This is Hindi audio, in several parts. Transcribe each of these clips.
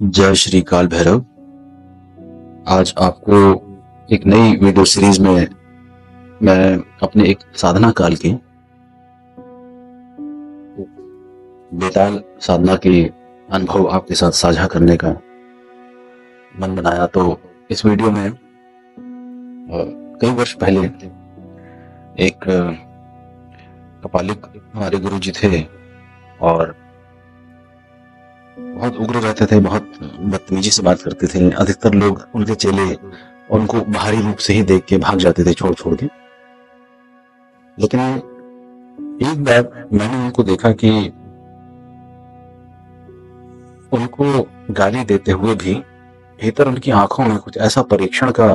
जय श्री काल भैरव। आज आपको एक नई वीडियो सीरीज़ में मैं अपने एक साधना काल के बेताल साधना के अनुभव आपके साथ साझा करने का मन बनाया। तो इस वीडियो में कई वर्ष पहले एक कपालिक हमारे गुरु जी थे और बहुत उग्र रहते थे, बहुत बदतमीजी से बात करते थे। अधिकतर लोग उनके चेले उनको बाहरी रूप से ही देख के भाग जाते थे छोड़ छोड़ के। लेकिन एक बार मैंने उनको देखा कि उनको गाली देते हुए भी भीतर उनकी आँखों में कुछ ऐसा परीक्षण का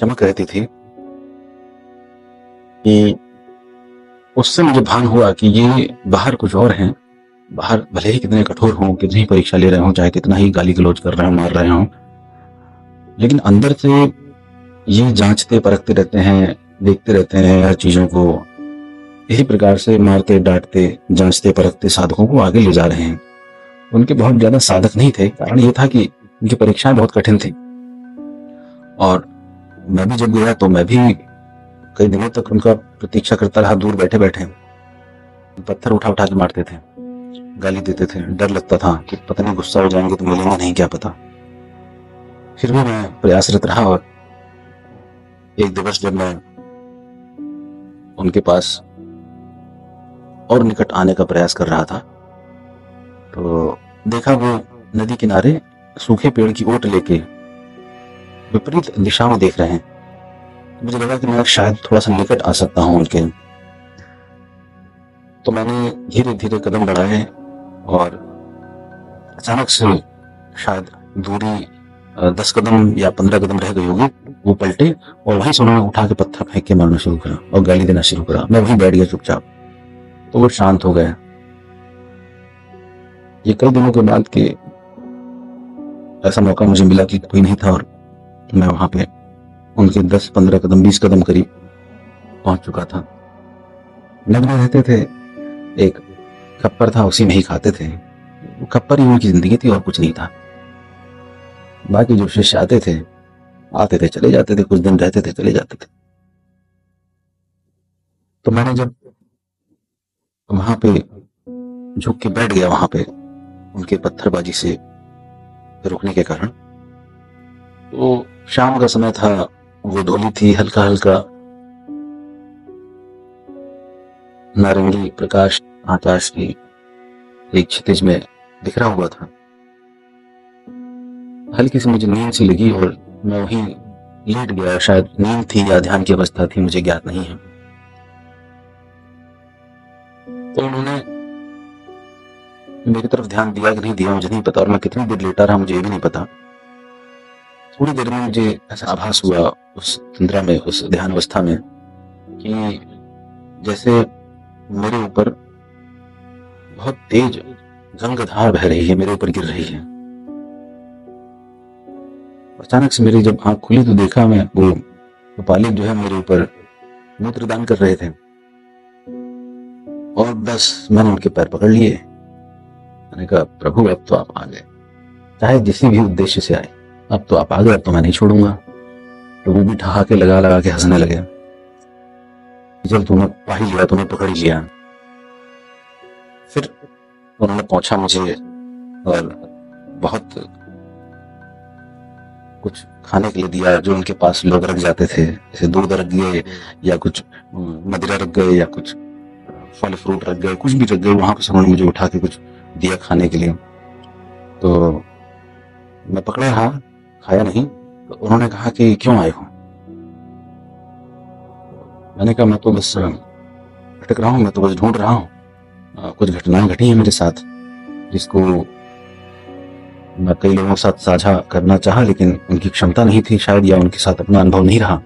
चमक रहती थी कि उससे मुझे भान हुआ कि ये बाहर कुछ और हैं। बाहर भले ही कितने कठोर हों, कितनी ही परीक्षा ले रहे हों, चाहे कितना ही गाली गलौज कर रहे हों, मार रहे हों। लेकिन अंदर से ये जांचते, परखते रहते हैं, देखते रहते हैं हर चीज़ों को। इसी प्रकार से मारते, डांटते, जांचते, परखते साधकों को आगे ले जा रहे हैं। उनके बहुत ज़्यादा साधक नहीं थे। कारण ये था कि उनकी परीक्षाएँ बहुत कठिन थी। और मैं भी जब गया तो मैं भी कई दिनों तक उनका प्रतीक्षा करता रहा, दूर बैठे बैठे। पत्थर उठा उठा के मारते थे, गाली देते थे। डर लगता था कि पता नहीं गुस्सा हो जाएँगे तो मिलेंगे, नहीं क्या पता। फिर भी मैं प्रयासरत रहा और एक दिवस जब मैं उनके पास और निकट आने का प्रयास कर रहा था तो देखा वो नदी किनारे सूखे पेड़ की ओट लेके विपरीत दिशा में देख रहे हैं। मुझे लगा कि मैं शायद थोड़ा सा निकट आ सकता हूँ उनके। तो मैंने धीरे धीरे कदम बढ़ाए और अचानक से शायद दूरी दस कदम या पंद्रह कदम रह गई होगी, वो पलटे और वहीं से उन्होंने उठा के पत्थर फेंक के मारना शुरू करा और गाली देना शुरू करा। मैं वहीं बैठ गया चुपचाप। तो वो शांत हो गए ये कई दिनों के बाद के ऐसा मौका मुझे मिला कि कोई नहीं था और मैं वहाँ पे उनके दस पंद्रह कदम, बीस कदम करीब पहुँच चुका था। नग्न रहते थे, एक खप्पर था, उसी में ही खाते थे। खप्पर ही उनकी ज़िंदगी थी और कुछ नहीं था। बाकी जो शिष्य आते थे आते थे, चले जाते थे, कुछ दिन रहते थे, चले जाते थे। तो मैंने जब वहाँ पे झुक के बैठ गया, वहाँ पे उनके पत्थरबाजी से रुकने के कारण तो शाम का समय था वो धोली थी हल्का हल्का। नारंगी, प्रकाश, आकाश की एक क्षितिज में बिखरा हुआ था। हल्की सी मुझे नींद सी लगी और मैं वहीं लेट गया। शायद नींद थी या ध्यान की अवस्था थी, मुझे ज्ञात नहीं है। तो उन्होंने मेरी तरफ़ ध्यान दिया कि नहीं दिया, मुझे नहीं पता और मैं कितनी देर लेटा रहा, मुझे ये भी नहीं पता। थोड़ी देर में मुझे ऐसा आभास हुआ उस तंद्रा में, उस ध्यान अवस्था में कि जैसे मेरे ऊपर बहुत तेज गंगधार बह रही है, मेरे ऊपर गिर रही है। अचानक से मेरी जब आँख खुली तो देखा मैं, वो कपालिक जो है मेरे ऊपर मूत्रदान कर रहे थे। और बस मैंने उनके पैर पकड़ लिए। मैंने कहा, प्रभु, अब तो आप आ गए। चाहे जिसी भी उद्देश्य से आए। अब तो आप आ गए तो मैं नहीं छोड़ूँगा। तो वो भी ठहाके लगा लगा के हंसने लगे। जब तुम्हें पा ही लिया तुम्हें पकड़ लिया। फिर उन्होंने पहुँचा मुझे और बहुत कुछ खाने के लिए दिया जो उनके पास लोग रख जाते थे। जैसे दूध रख गए, या कुछ मदिरा रख गए, या कुछ फल फ्रूट रख गए, कुछ भी रख गए, वहाँ पर उन्होंने मुझे उठा के कुछ दिया खाने के लिए। तो मैं पकड़ा रहा खाया नहीं तो उन्होंने कहा कि क्यों आए हो? मैंने कहा, मैं तो बस भटक रहा हूँ मैं तो बस ढूंढ रहा हूँ। कुछ घटनाएँ घटी हैं मेरे साथ, जिसको मैं कई लोगों के साथ साझा करना चाहा, लेकिन उनकी क्षमता नहीं थी शायद, या उनके साथ अपना अनुभव नहीं रहा।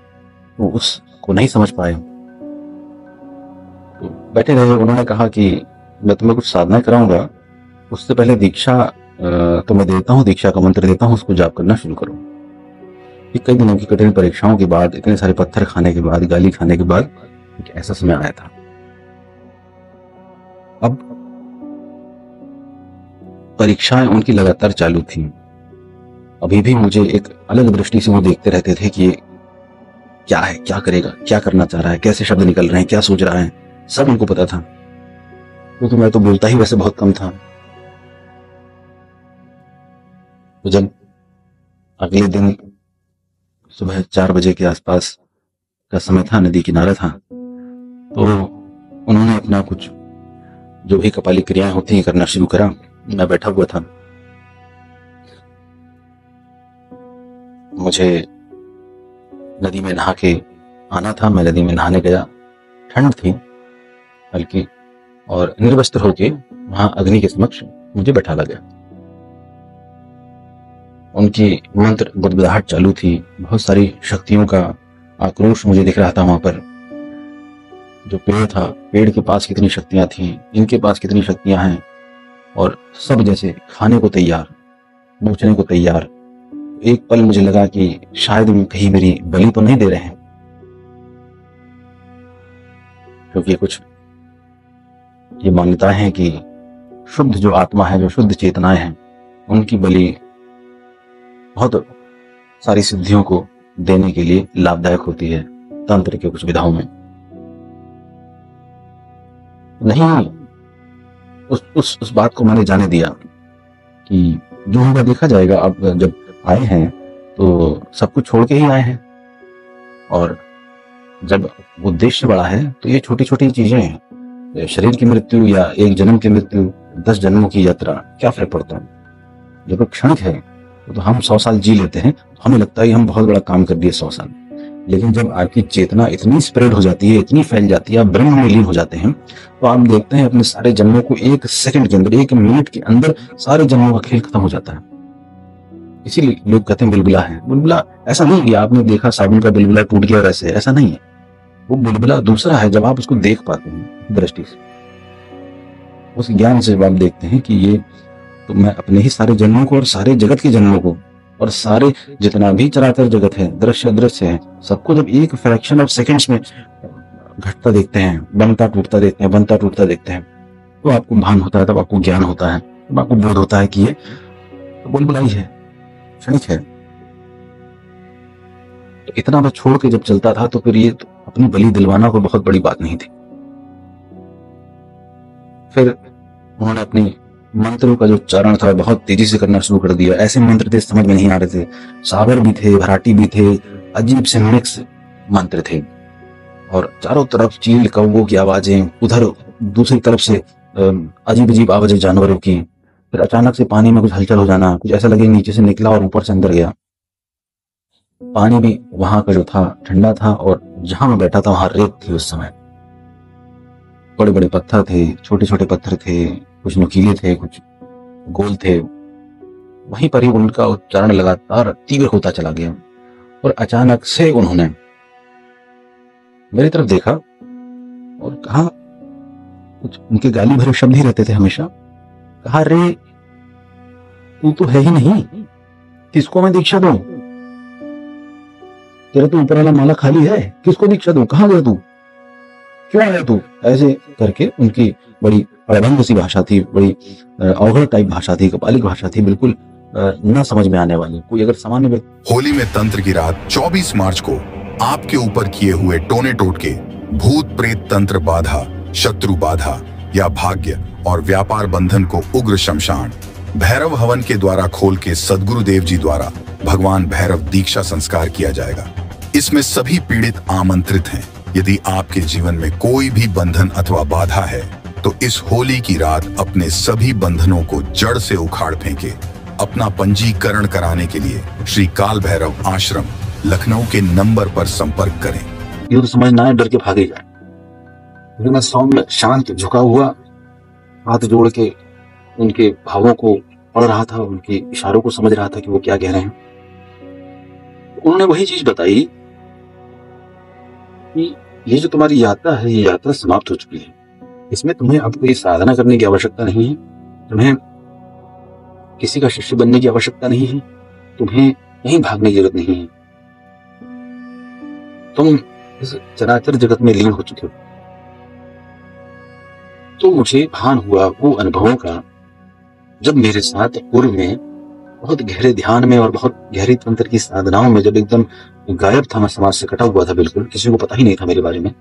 वो उसको नहीं समझ पाए तो बैठे रहे, उन्होंने कहा कि मैं तुम्हें कुछ साधना कराऊँगा। उससे पहले दीक्षा तो मैं देता हूँ, दीक्षा का मंत्र देता हूँ, उसको जाप करना शुरू करो। ये कई दिनों की कठिन परीक्षाओं के बाद, इतने सारे पत्थर खाने के बाद, गाली खाने के बाद एक ऐसा समय आया था। अब परीक्षाएँ उनकी लगातार चालू थी। अभी भी मुझे एक अलग दृष्टि से वो देखते रहते थे कि क्या है, क्या करेगा, क्या करना चाह रहा है, कैसे शब्द निकल रहे हैं, क्या सोच रहा है, सब उनको पता था। क्योंकि तो मैं तो बोलता ही वैसे बहुत कम था। तो जब अगले दिन सुबह चार बजे के आसपास का समय था, नदी किनारा था। तो उन्होंने अपना कुछ जो भी कपाली क्रियाएँ होती हैं करना शुरू करा। मैं बैठा हुआ था। मुझे नदी में नहा के आना था। मैं नदी में नहाने गया। ठंड थी, हल्की, और निर्वस्त्र होके वहाँ अग्नि के समक्ष मुझे बैठा गया। उनकी मंत्र बुदबुदाहट चालू थी। बहुत सारी शक्तियों का आक्रोश मुझे दिख रहा था वहाँ पर। जो पेड़ था, पेड़ के पास कितनी शक्तियाँ थी, इनके पास कितनी शक्तियाँ हैं, और सब जैसे खाने को तैयार नोचने को तैयार। एक पल मुझे लगा कि शायद कहीं मेरी बलि तो नहीं दे रहे हैं। क्योंकि कुछ ये मान्यता है कि शुद्ध जो आत्मा है, जो शुद्ध चेतनाएँ हैं, उनकी बलि बहुत सारी सिद्धियों को देने के लिए लाभदायक होती है तंत्र के कुछ विधाओं में। नहीं उस उस उस बात को मैंने जाने दिया कि जो होगा देखा जाएगा। अब जब आए हैं तो सब कुछ छोड़ के ही आए हैं। और जब उद्देश्य बड़ा है तो ये छोटी छोटी चीज़ें हैं। शरीर की मृत्यु या एक जन्म की मृत्यु दस जन्मों की यात्रा क्या फ़र्क पड़ता है? जब क्षणिक है तो हम सौ साल जी लेते हैं, हमें लगता है हम बहुत बड़ा काम कर दिए सौ साल। लेकिन जब आपकी चेतना इतनी स्प्रेड हो जाती है, इतनी फैल जाती है, आप ब्रह्म में लीन हो जाते हैं तो आप देखते हैं अपने सारे जन्मों को एक सेकंड के अंदर, एक मिनट के अंदर सारे जन्मों का खेल खत्म हो जाता है। इसीलिए लोग कहते हैं, बुलबुला है। बुलबुला, ऐसा नहीं कि आपने देखा साबुन का बुलबुला टूट गया वैसे, ऐसा नहीं है। वो बुलबुला दूसरा है, जब आप उसको देख पाते हैं दृष्टि से। उस ज्ञान से जब आप देखते हैं कि ये तो मैं अपने ही सारे जन्मों को और सारे जगत के जन्मों को और सारे जितना भी चराचर जगत है, दृश्य दृश्य है, सबको जब एक फ्रैक्शन ऑफ़ सेकेंड्स में घटता देखते हैं, बनता टूटता देखते हैं, बनता टूटता देखते हैं तो आपको भान होता है, तब आपको ज्ञान होता है, तब आपको बोध होता है कि ये बुलबुलाई है क्षणिक है। तो इतना मैं छोड़ के जब चलता था तो फिर ये तो अपनी बलि दिलवाना कोई बहुत बड़ी बात नहीं थी। फिर उन्होंने अपनी मंत्रों का जो उच्चारण था, बहुत तेज़ी से करना शुरू कर दिया। ऐसे मंत्र थे, समझ में नहीं आ रहे थे। सागर भी थे भराटी भी थे, अजीब से मिक्स मंत्र थे। और चारों तरफ़ चील कौओं की आवाज़ें, उधर दूसरी तरफ़ से अजीब अजीब आवाज़ें जानवरों की। फिर अचानक से पानी में कुछ हलचल हो जाना, कुछ ऐसा लगे नीचे से निकला और ऊपर से अंदर गया। पानी भी वहाँ का जो था, ठंडा था और जहाँ मैं बैठा था, वहाँ रेत थी उस समय। बड़े बड़े पत्थर थे छोटे छोटे पत्थर थे कुछ नुकीले थे, कुछ गोल थे। वहीं पर ही उनका उच्चारण लगातार तीव्र होता चला गया और अचानक से उन्होंने मेरी तरफ़ देखा और कहा, कुछ उनके गाली भरे शब्द ही रहते थे हमेशा। कहा रे तू तो है ही नहीं, किसको मैं दीक्षा दू? तेरा तो ऊपर वाला माला खाली है, किसको दीक्षा दू? कहा गया तू? क्यों आया तू? ऐसे करके उनकी बड़ी अड़भंग सी भाषा थी, बड़ी अवघड़ टाइप भाषा थी कपालिक भाषा थी, बिल्कुल न समझ में आने वाली। कोई अगर सामान्य होली में तंत्र की रात 24 मार्च को आपके ऊपर किए हुए टोने टोटके भूत प्रेत तंत्र बाधा, शत्रु बाधा या भाग्य और व्यापार बंधन को उग्र शमशान, भैरव हवन के द्वारा खोल के सदगुरु देव जी द्वारा भगवान भैरव दीक्षा संस्कार किया जाएगा। इसमें सभी पीड़ित आमंत्रित हैं। यदि आपके जीवन में कोई भी बंधन अथवा बाधा है तो इस होली की रात अपने सभी बंधनों को जड़ से उखाड़ फेंके। अपना पंजीकरण कराने के लिए श्री काल भैरव आश्रम, लखनऊ के नंबर पर संपर्क करें। ये तो समझना है, डर के भागे जाए मैं सौम्य, शांत, झुका हुआ, हाथ जोड़ के उनके भावों को पढ़ रहा था, उनके इशारों को समझ रहा था कि वो क्या कह रहे हैं। उन्होंने वही चीज़ बताई कि ये जो तुम्हारी यात्रा है, ये यात्रा समाप्त हो चुकी है। इसमें तुम्हें अब कोई साधना करने की आवश्यकता नहीं है। तुम्हें किसी का शिष्य बनने की आवश्यकता नहीं है। तुम्हें कहीं भागने की ज़रूरत नहीं है। तुम इस चराचर जगत में लीन हो चुके हो। तो मुझे भान हुआ वो अनुभवों का जब मेरे साथ पूर्व में बहुत गहरे ध्यान में और बहुत गहरी तंत्र की साधनाओं में जब एकदम गायब था मैं समाज से कटा हुआ था बिल्कुल, किसी को पता ही नहीं था मेरे बारे में।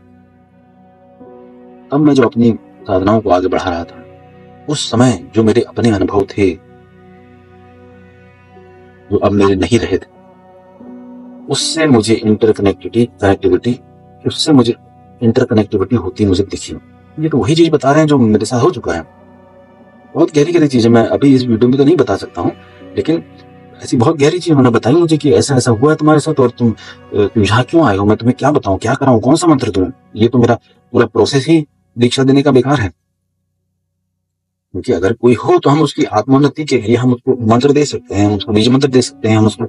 तब मैं जो अपनी साधनाओं को आगे बढ़ा रहा था, उस समय जो मेरे अपने अनुभव थे जो अब मेरे नहीं रहे थे। उससे मुझे इंटरकनेक्टिविटी कनेक्टिविटी उससे मुझे इंटरकनेक्टिविटी होती मुझे दिखी। ये तो वही चीज़ बता रहे हैं जो मेरे साथ हो चुका है। बहुत गहरी गहरी चीज़ें मैं अभी इस वीडियो में तो नहीं बता सकता हूँ, लेकिन ऐसी बहुत गहरी चीज़ उन्होंने बताई मुझे कि ऐसा ऐसा हुआ है तुम्हारे साथ और तुम तुम यहाँ क्यों आए हो? मैं तुम्हें क्या बताऊँ, क्या कराऊं, कौन सा मंत्र दूँ? ये तो मेरा पूरा प्रोसेस ही दीक्षा देने का बेकार है। क्योंकि अगर कोई हो तो हम उसकी आत्मोन्नति के लिए हम उसको मंत्र दे सकते हैं उसको बीज मंत्र दे सकते हैं, हम उसको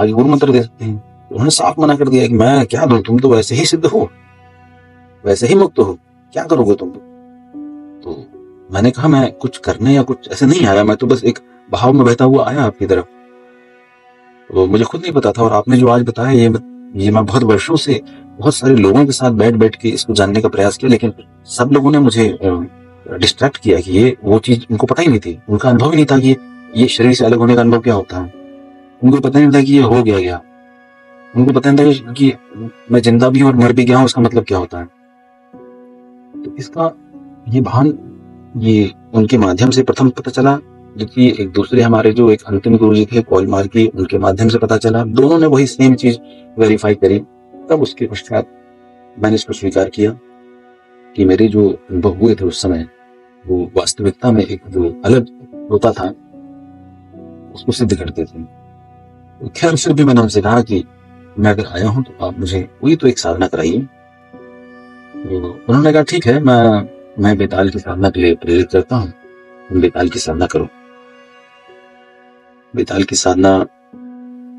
आगे गुरु मंत्र दे सकते हैं। तो उन्होंने साफ़ मना कर दिया कि मैं क्या दू, तुम तो वैसे ही सिद्ध हो, वैसे ही मुक्त हो, क्या करोगे तुम? तो मैंने कहा, मैं कुछ करने या कुछ ऐसे नहीं आया, मैं तो बस एक भाव में बहता हुआ आया आपकी तरफ़। तो मुझे खुद नहीं पता था और आपने जो आज बताया, ये ये मैं बहुत वर्षों से बहुत सारे लोगों के साथ बैठ बैठ के इसको जानने का प्रयास किया, लेकिन सब लोगों ने मुझे डिस्ट्रैक्ट किया कि ये, वो चीज़ उनको पता ही नहीं थी। उनका अनुभव ही नहीं था कि ये शरीर से अलग होने का अनुभव क्या होता है। उनको पता नहीं था कि ये हो गया गया उनको पता नहीं था कि मैं ज़िंदा भी हूँ और मर भी गया हूँ उसका मतलब क्या होता है। तो इसका ये भान, ये उनके माध्यम से प्रथम पता चला, जबकि एक दूसरे हमारे जो एक अंतिम गुरु जी थे, पॉल मार की उनके माध्यम से पता चला। दोनों ने वही सेम चीज़ वेरीफाई करी। तब उसके पश्चात मैंने इसको स्वीकार किया कि मेरे जो अनुभव हुए थे उस समय, वो वास्तविकता में एक जो अलग होता था, उसको सिद्ध करते थे। तो खैर, फिर भी मैंने उनसे कहा कि मैं अगर आया हूँ तो आप मुझे, वही तो एक साधना कराइए। तो उन्होंने कहा, ठीक है, मैं मैं बेताल की साधना के लिए प्रेरित करता हूँ। बेताल की साधना करो। बेताल की साधना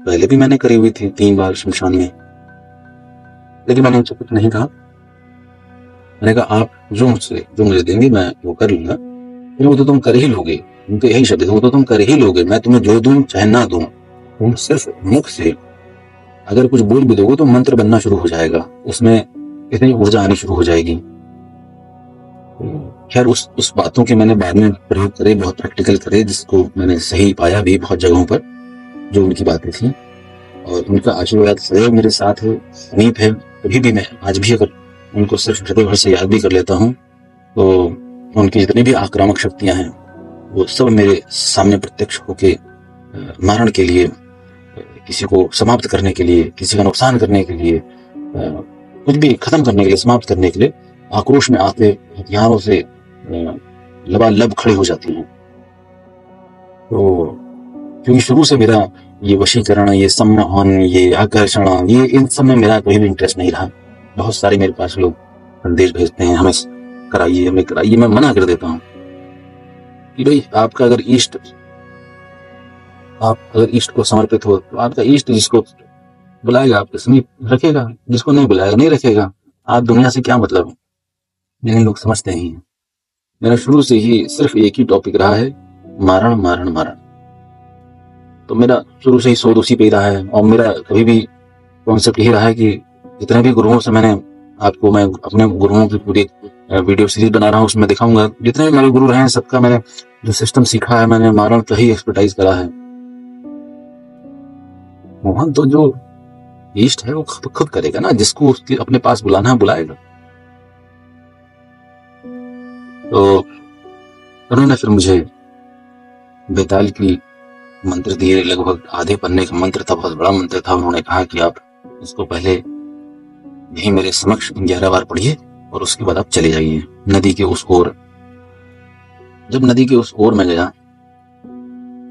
पहले भी मैंने करी हुई थी, तीन बार शमशान में। लेकिन मैंने उनसे कुछ नहीं कहा। मैंने कहा, आप जो मुझसे, जो मुझे देंगे, मैं वो कर लूँगा। वो तो तुम कर ही लोगे। उनके यही शब्द वो तो तुम कर ही लोगे। मैं तुम्हें जो दूँ, चाहे ना दूँ तुम सिर्फ़ मुख से। अगर कुछ बोल भी दोगे तो मंत्र बनना शुरू हो जाएगा। उसमें इतनी ऊर्जा आनी शुरू हो जाएगी। खैर, उस उस बातों के मैंने बाद में प्रयोग करे, बहुत प्रैक्टिकल करे, जिसको मैंने सही पाया भी बहुत जगहों पर, जो उनकी बातें थी। और उनका आशीर्वाद सदैव मेरे साथ है, समीप है। कभी भी मैं आज भी अगर उनको सिर्फ़ हृदय भर से याद भी कर लेता हूँ तो उनकी जितनी भी आक्रामक शक्तियाँ हैं, वो सब मेरे सामने प्रत्यक्ष होके मारण के लिए किसी को समाप्त करने के लिए, किसी का नुकसान करने के लिए कुछ भी खत्म करने के लिए, समाप्त करने के लिए, आक्रोश में आते हथियारों से लबालब खड़े हो जाती हैं। तो क्योंकि शुरू से मेरा ये वशीकरण, ये सम्मोहन, ये आकर्षण, ये इन सब में मेरा कोई भी इंटरेस्ट नहीं रहा। बहुत सारे मेरे पास लोग संदेश भेजते हैं, हमें कराइए हमें कराइए, मैं मना कर देता हूँ। कि भाई, आपका अगर ईष्ट, आप अगर ईष्ट को समर्पित हो तो आपका ईष्ट जिसको बुलाएगा, आपके समीप रखेगा, जिसको नहीं बुलाएगा, नहीं रखेगा, आप दुनिया से क्या मतलब है? लेकिन लोग समझते है मेरा शुरू से ही सिर्फ़ एक ही टॉपिक रहा है, मारण मारण मारण। तो मेरा शुरू से ही सोच उसी पे ही रहा है और मेरा कभी भी कॉन्सेप्ट यही रहा है कि जितने भी गुरुओं से मैंने आपको, मैं अपने गुरुओं की पूरी वीडियो सीरीज़ बना रहा हूँ, उसमें दिखाऊँगा। जितने भी मेरे गुरु रहे हैं, सबका मैंने जो सिस्टम सीखा है, मैंने मारण का ही एक्सपर्टाइज करा है। मोहन तो जो ईस्ट है, वो खुद खुद करेगा ना, जिसको उसके अपने पास बुलाना है, बुलाएगा। तो उन्होंने फिर मुझे बेताल की मंत्र दिए लगभग आधे पन्ने का मंत्र था, बहुत बड़ा मंत्र था। उन्होंने कहा कि आप इसको पहले यही मेरे समक्ष ग्यारह बार पढ़िए और उसके बाद आप चले जाइए नदी के उस ओर। जब नदी के उस ओर में गया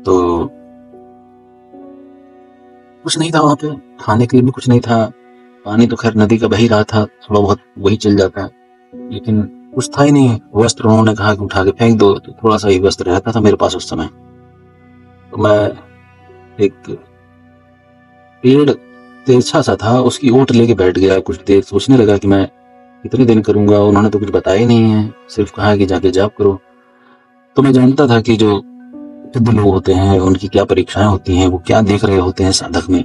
तो कुछ नहीं था वहाँ पे। खाने के लिए भी कुछ नहीं था। पानी तो खैर नदी का बही रहा था, थोड़ा बहुत वही चल जाता। है लेकिन कुछ था ही नहीं। वस्त्र उन्होंने कहा कि उठा के फेंक दो तो थोड़ा सा ही वस्त्र रहता था मेरे पास उस समय। मैं एक पेड़ तेरछा सा था, उसकी ओट लेके बैठ गया, कुछ देर सोचने लगा कि मैं कितने दिन करूँगा, उन्होंने तो कुछ बताया नहीं है, सिर्फ़ कहा कि जाके जाप करो। तो मैं जानता था कि जो सिद्ध लोग होते हैं, उनकी क्या परीक्षाएँ होती हैं, वो क्या देख रहे होते हैं साधक में,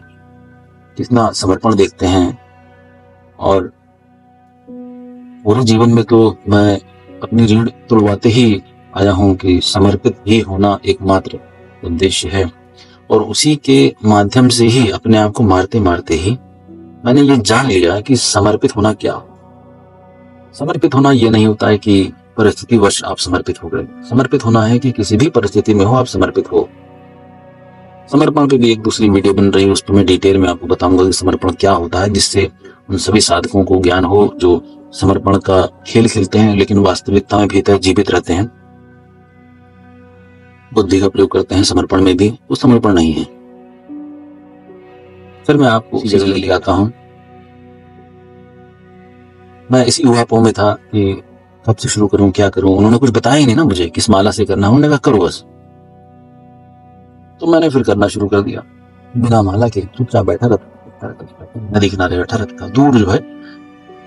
कितना समर्पण देखते हैं। और पूरे जीवन में तो मैं अपनी रीढ़ तुड़वाते ही आया हूँ कि समर्पित ही होना एकमात्र उद्देश्य है। और उसी के माध्यम से ही अपने आप को मारते मारते ही मैंने ये जान लिया कि समर्पित होना क्या समर्पित होना यह नहीं होता है कि परिस्थिति वश आप समर्पित हो गए। समर्पित होना है कि किसी भी परिस्थिति में हो आप समर्पित हो। समर्पण पे भी एक दूसरी वीडियो बन रही है, उस पर मैं डिटेल में आपको बताऊँगा कि समर्पण क्या होता है, जिससे उन सभी साधकों को ज्ञान हो जो समर्पण का खेल खेलते हैं, लेकिन वास्तविकता में भीतर जीवित रहते हैं। बुद्धि का प्रयोग करते हैं, समर्पण में भी। वो समर्पण नहीं है। फिर मैं आपको जगह ले आता हूँ। मैं इसी युवापों में था कि कब से शुरू करूँ, क्या करूँ। उन्होंने कुछ बताया ही नहीं ना मुझे किस माला से करना उन्होंने कहा, करो बस। तो मैंने फिर करना शुरू कर दिया। बिना माला के चुपचाप बैठा रहता नदी किनारे बैठा रहता दूर जो है,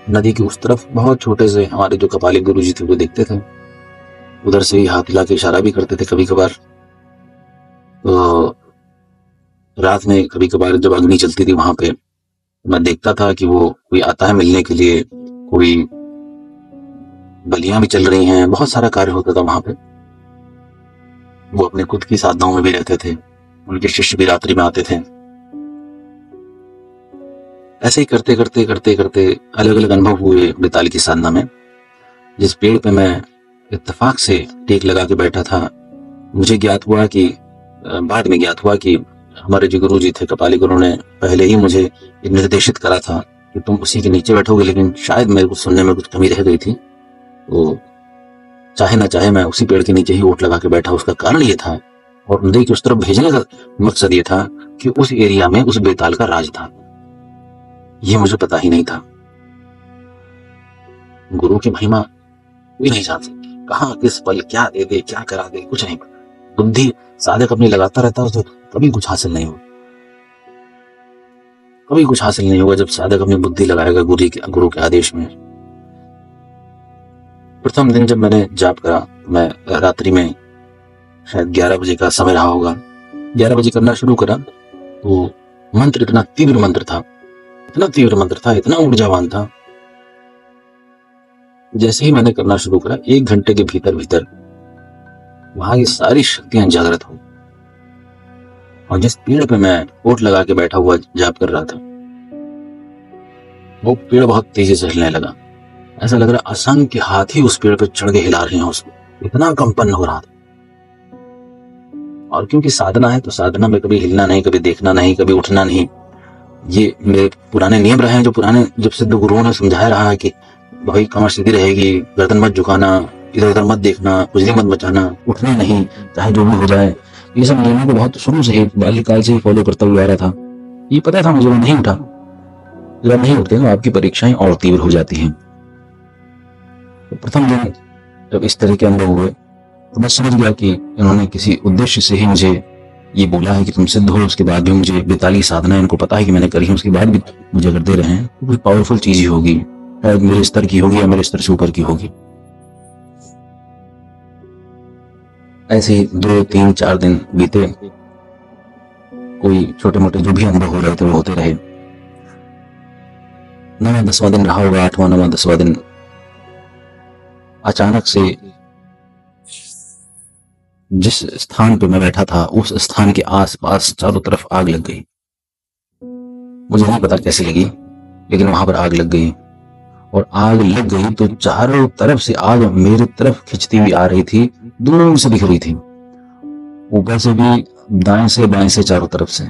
नदी की उस तरफ़ बहुत छोटे से हमारे जो कपाली गुरु जी थे, वो देखते थे। उधर से ही हाथ हिला के इशारा भी करते थे कभी कभार तो रात में कभी कभार जब अग्नि चलती थी वहाँ पे, मैं देखता था कि वो कोई आता है मिलने के लिए, कोई बलियाँ भी चल रही हैं, बहुत सारा कार्य होता था वहाँ पे। वो अपने खुद की साधनाओं में भी रहते थे, उनके शिष्य भी रात्रि में आते थे। ऐसे ही करते करते करते करते अलग अलग अनुभव हुए बेताल की साधना में, जिस पेड़ पे मैं इत्तेफाक से टेक लगा के बैठा था। मुझे ज्ञात हुआ कि बाद में ज्ञात हुआ कि हमारे जो गुरु जी थे, कपाली गुरु ने पहले ही मुझे निर्देशित करा था कि तुम उसी के नीचे बैठोगे, लेकिन शायद मेरे को सुनने में कुछ कमी रह गई थी। तो चाहे ना चाहे मैं उसी पेड़ के नीचे ही वोट लगा के बैठा, उसका कारण ये था और नदी की उस तरफ़ भेजने का मकसद ये था कि उस एरिया में उस बेताल का राज था। ये मुझे पता ही नहीं था। गुरु की महिमा कोई नहीं जानती। कहा, किस पल क्या दे दे, क्या करा दे, कुछ नहीं पता। बुद्धि साधक अपनी लगाता रहता है कभी कुछ हासिल नहीं होगा कभी कुछ हासिल नहीं होगा जब साधक अपनी बुद्धि लगाएगा गुरु के गुरु के आदेश में। प्रथम दिन जब मैंने जाप करा, मैं रात्रि में शायद ग्यारह बजे का समय रहा होगा। ग्यारह बजे करना शुरू करा तो मंत्र इतना तीव्र मंत्र था, इतना तीव्र मंत्र था, इतना ऊर्जावान था जैसे ही मैंने करना शुरू करा, एक घंटे के भीतर भीतर, वहाँ की सारी शक्तियाँ जागृत हो और जिस पेड़ पे मैं कोट लगा के बैठा हुआ जाप कर रहा था, वो पेड़ बहुत तेज़ी से हिलने लगा। ऐसा लग रहा असंख्य हाथी उस पेड़ पे चढ़ के हिला रहे हैं उसको। इतना कंपन हो रहा था। और क्योंकि साधना है तो साधना में कभी हिलना नहीं, कभी देखना नहीं, कभी उठना नहीं। ये मेरे पुराने नियम रहे हैं, जो पुराने जब सिद्ध गुरुओं ने समझाया रहा है कि भाई कमर सीधी रहेगी, गर्दन मत झुकाना इधर उधर मत देखना, कुछ मत बचाना, उठना नहीं, चाहे जो भी हो जाए। ये सब नियमों को बहुत शुरू से ही बाल्यकाल से ही फॉलो करता हुआ आ रहा था। ये पता था मुझे वो नहीं उठा। जब नहीं उठते तो आपकी परीक्षाएँ और तीव्र हो जाती हैं। तो प्रथम दिन, जब इस तरह के अनुभव हुए तो मैं समझ गया कि इन्होंने किसी उद्देश्य से ही मुझे ये बोला है कि तुम सिद्ध हो, उसके बाद भी मुझे बेताली साधना है, इनको पता है कि मैंने करी है, उसके बाद भी मुझे अगर दे रहे हैं तो कोई पावरफुल चीज़ ही होगी। मेरे स्तर की होगी या मेरे स्तर से ऊपर की होगी। ऐसे दो, तीन, चार दिन बीते। कोई छोटे मोटे जो भी अनुभव हो रहे थे, वो होते रहे। नवा, दसवा दिन रहा होगा, आठवां, नवा, दसवा दिन। अचानक से जिस स्थान पे मैं बैठा था, उस स्थान के आसपास चारों तरफ़ आग लग गई। मुझे नहीं पता कैसे लगी, लेकिन वहाँ पर आग लग गई। और आग लग गई तो चारों तरफ़ से आग मेरी तरफ़ खिंचती हुई आ रही थी दूर से दिख रही थी। ऊपर से भी दाएँ से, बाएँ से, चारों तरफ़ से।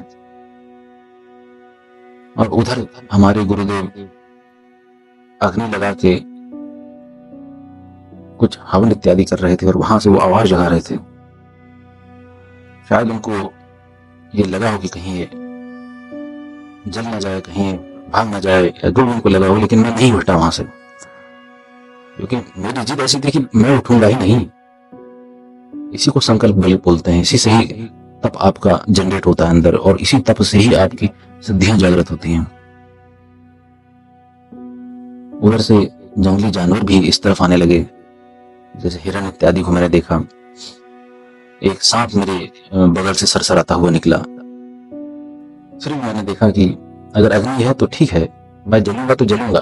और उधर हमारे गुरुदेव अग्नि लगा के कुछ हवन इत्यादि कर रहे थे और वहाँ से वो आवाज़ लगा रहे थे। शायद उनको ये लगा हो कि कहीं जल ना जाए, कहीं भाग ना जाए गुरु उनको लगा हो लेकिन मैं नहीं उठा वहाँ से। क्योंकि मेरी जिद ऐसी थी कि मैं उठूँगा ही नहीं। इसी को संकल्प बल बोलते हैं, इसी से ही तप आपका जनरेट होता है अंदर, और इसी तप से ही आपकी सिद्धियाँ जागृत होती हैं। उधर से जंगली जानवर भी इस तरफ़ आने लगे, जैसे हिरण इत्यादि को मैंने देखा। एक सांप मेरे बगल से सरसराता हुआ निकला। फिर मैंने देखा कि अगर अग्नि है तो ठीक है, मैं जलूँगा तो जलूँगा।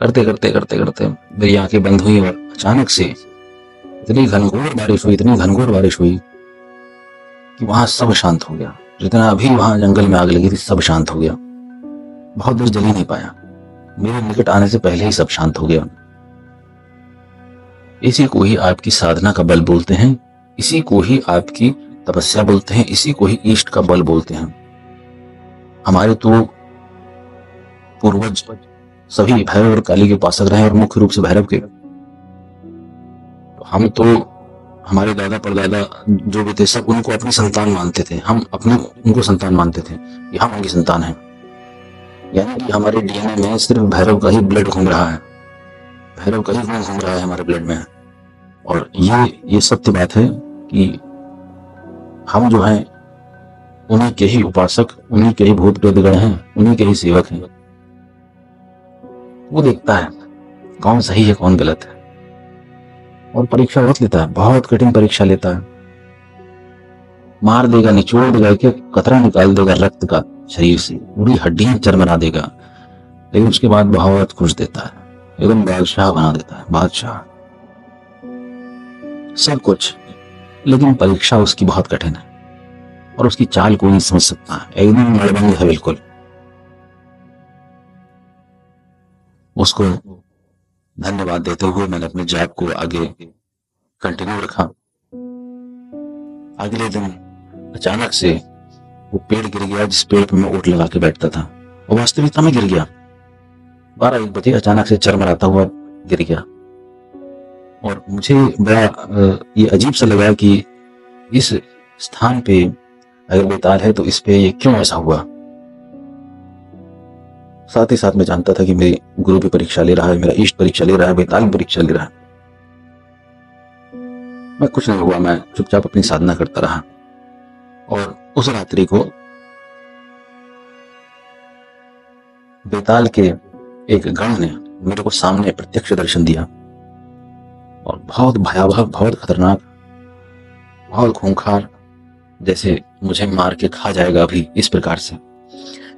करते करते करते करते, मेरी आँखें बंद हुई और अचानक से इतनी घनघोर बारिश हुई, इतनी घनघोर बारिश हुई कि वहाँ सब शांत हो गया। जितना अभी वहाँ जंगल में आग लगी थी, सब शांत हो गया। बहुत देर जल ही नहीं पाया। मेरे निकट आने से पहले ही सब शांत हो गया। इसी को ही आपकी साधना का बल बोलते हैं, इसी को ही आपकी तपस्या बोलते हैं, इसी को ही ईष्ट का बल बोलते हैं। हमारे तो पूर्वज सभी भैरव और काली के उपासक रहे और मुख्य रूप से भैरव के। तो हम तो हमारे दादा परदादा जो भी थे, सब उनको अपनी संतान मानते थे। हम अपने उनको संतान मानते थे। कि हम उनकी संतान है। यानी कि हमारे डीएनए में सिर्फ़ भैरव का ही ब्लड घूम रहा है। भैरव का ही गुण घूम रहा है हमारे ब्लड में। और ये ये सत्य बात है कि हम जो हैं उन्हीं के ही उपासक, उन्हीं के ही भूत प्रेत गण हैं, उन्हीं के ही सेवक हैं। वो देखता है, कौन सही है, कौन गलत है। और परीक्षा बहुत लेता है, बहुत कठिन परीक्षा लेता है। मार देगा, निचोड़ देगा कि कतरा निकाल देगा रक्त का शरीर से, पूरी हड्डियाँ चरमरा देगा। लेकिन उसके बाद बहुत खुश देता है, एकदम बादशाह बना देता है, बादशाह। सब कुछ, लेकिन परीक्षा उसकी बहुत कठिन है। और उसकी चाल कोई नहीं समझ सकता। एकदम मड़बंग है बिल्कुल। उसको धन्यवाद देते हुए मैंने अपने जैब को आगे कंटिन्यू रखा। अगले दिन अचानक से वो पेड़ गिर गया, जिस पेड़ पे मैं ओट लगा के बैठता था। वो वास्तविकता में गिर गया। बारह एक बजे अचानक से चरमराता हुआ गिर गया। और मुझे बड़ा ये अजीब सा लगा कि इस स्थान पे अगर बेताल है तो इस पे ये क्यों ऐसा हुआ? साथ ही साथ मैं जानता था कि मेरी गुरु भी परीक्षा ले रहा है, मेरा इष्ट परीक्षा ले रहा है बेताल भी परीक्षा ले रहा है। मैं कुछ नहीं हुआ, मैं चुपचाप अपनी साधना करता रहा। और उस रात्रि को बेताल के एक गण ने मेरे को सामने प्रत्यक्ष दर्शन दिया। और बहुत भयावह, बहुत खतरनाक, बहुत खूंखार जैसे मुझे मार के खा जाएगा अभी इस प्रकार से।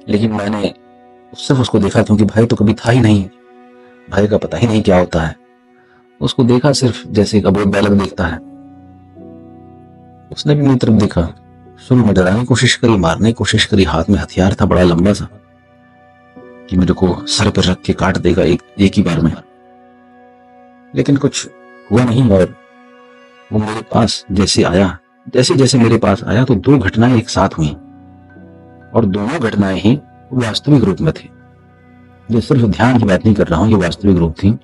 लेकिन मैंने सिर्फ़ उसको देखा क्योंकि भाई तो कभी था ही नहीं। भाई का पता ही नहीं क्या होता है। उसको देखा सिर्फ़ जैसे अबोध बालक देखता है। उसने भी मेरी तरफ़ देखा। शुरू में डराने की कोशिश करी, मारने की कोशिश करी। हाथ में हथियार था, बड़ा लंबा सा, कि मेरे को सर पर रख के काट देगा एक एक ही बार में। लेकिन कुछ हुआ नहीं और वो मेरे पास जैसे आया। जैसे जैसे मेरे पास आया तो दो घटनाएँ एक साथ हुई। और दोनों घटनाएँ ही वास्तविक रूप में थी। जो सिर्फ़ ध्यान की बात नहीं कर रहा हूँ, ये वास्तविक रूप थी।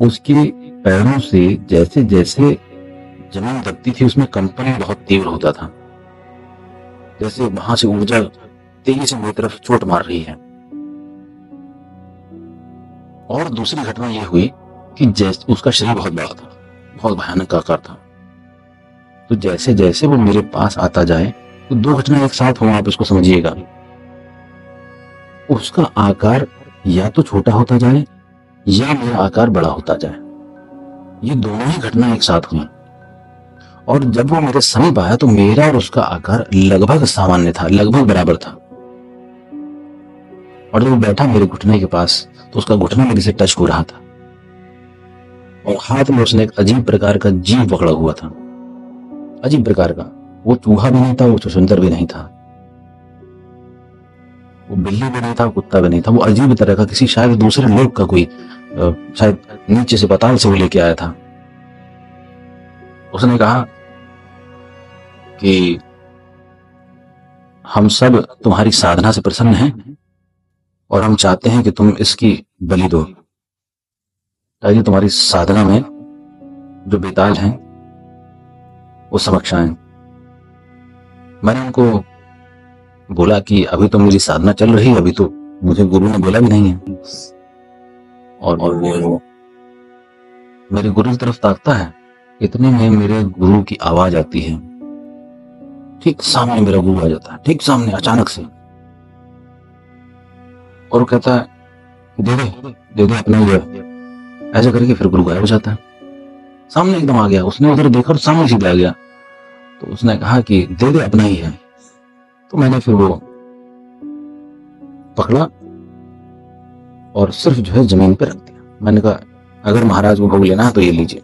उसके पैरों से जैसे जैसे ज़मीन दबती थी, उसमें कंपन बहुत तीव्र होता था। जैसे वहाँ से ऊर्जा तेज़ी से मेरी तरफ़ चोट मार रही है। और दूसरी घटना यह हुई कि जैसे उसका शरीर बहुत बड़ा था, बहुत भयानक आकार था। तो जैसे जैसे वो मेरे पास आता जाए तो दो घटना एक साथ हो, आप इसको समझिएगा। उसका आकार या तो छोटा होता जाए, या मेरा आकार बड़ा होता जाए। ये दोनों ही घटना एक साथ हुई। और जब वो मेरे समीप आया तो मेरा और उसका आकार लगभग सामान्य था, लगभग बराबर था। और जब वो बैठा मेरे घुटने के पास तो उसका घुटना मेरे से टच हो रहा था। और हाथ में उसने एक अजीब प्रकार का जीव पकड़ा हुआ था। अजीब प्रकार का। वो चूहा भी नहीं था, वो सुंदर भी नहीं था। वो बिल्ली भी नहीं था, कुत्ता भी नहीं था। वो अजीब तरह का किसी शायद दूसरे लोग का कोई शायद नीचे से पताल से वो लेके आया था। उसने कहा कि हम सब तुम्हारी साधना से प्रसन्न हैं और हम चाहते हैं कि तुम इसकी बलि दो। ताकि तुम्हारी साधना में जो बेताल हैं वो समक्ष आए मैंने उनको बोला कि अभी तो मेरी साधना चल रही है अभी तो मुझे गुरु ने बोला भी नहीं है। और, और वो मेरे गुरु की तरफ़ ताकता है। इतने में मेरे गुरु की आवाज़ आती है। ठीक सामने मेरा गुरु आ जाता है ठीक सामने अचानक से। और कहता है दे दे दे दे अपना ये। ऐसे करके फिर गुरु गायब हो जाता है। सामने एकदम आ गया, उसने उधर देखा और सामने सीधा आ गया। तो उसने कहा कि दे दे, अपना ही है। तो मैंने फिर वो पकड़ा और सिर्फ़ जो है ज़मीन पे रख दिया। मैंने कहा, अगर महाराज को भोग लेना है तो ये लीजिए।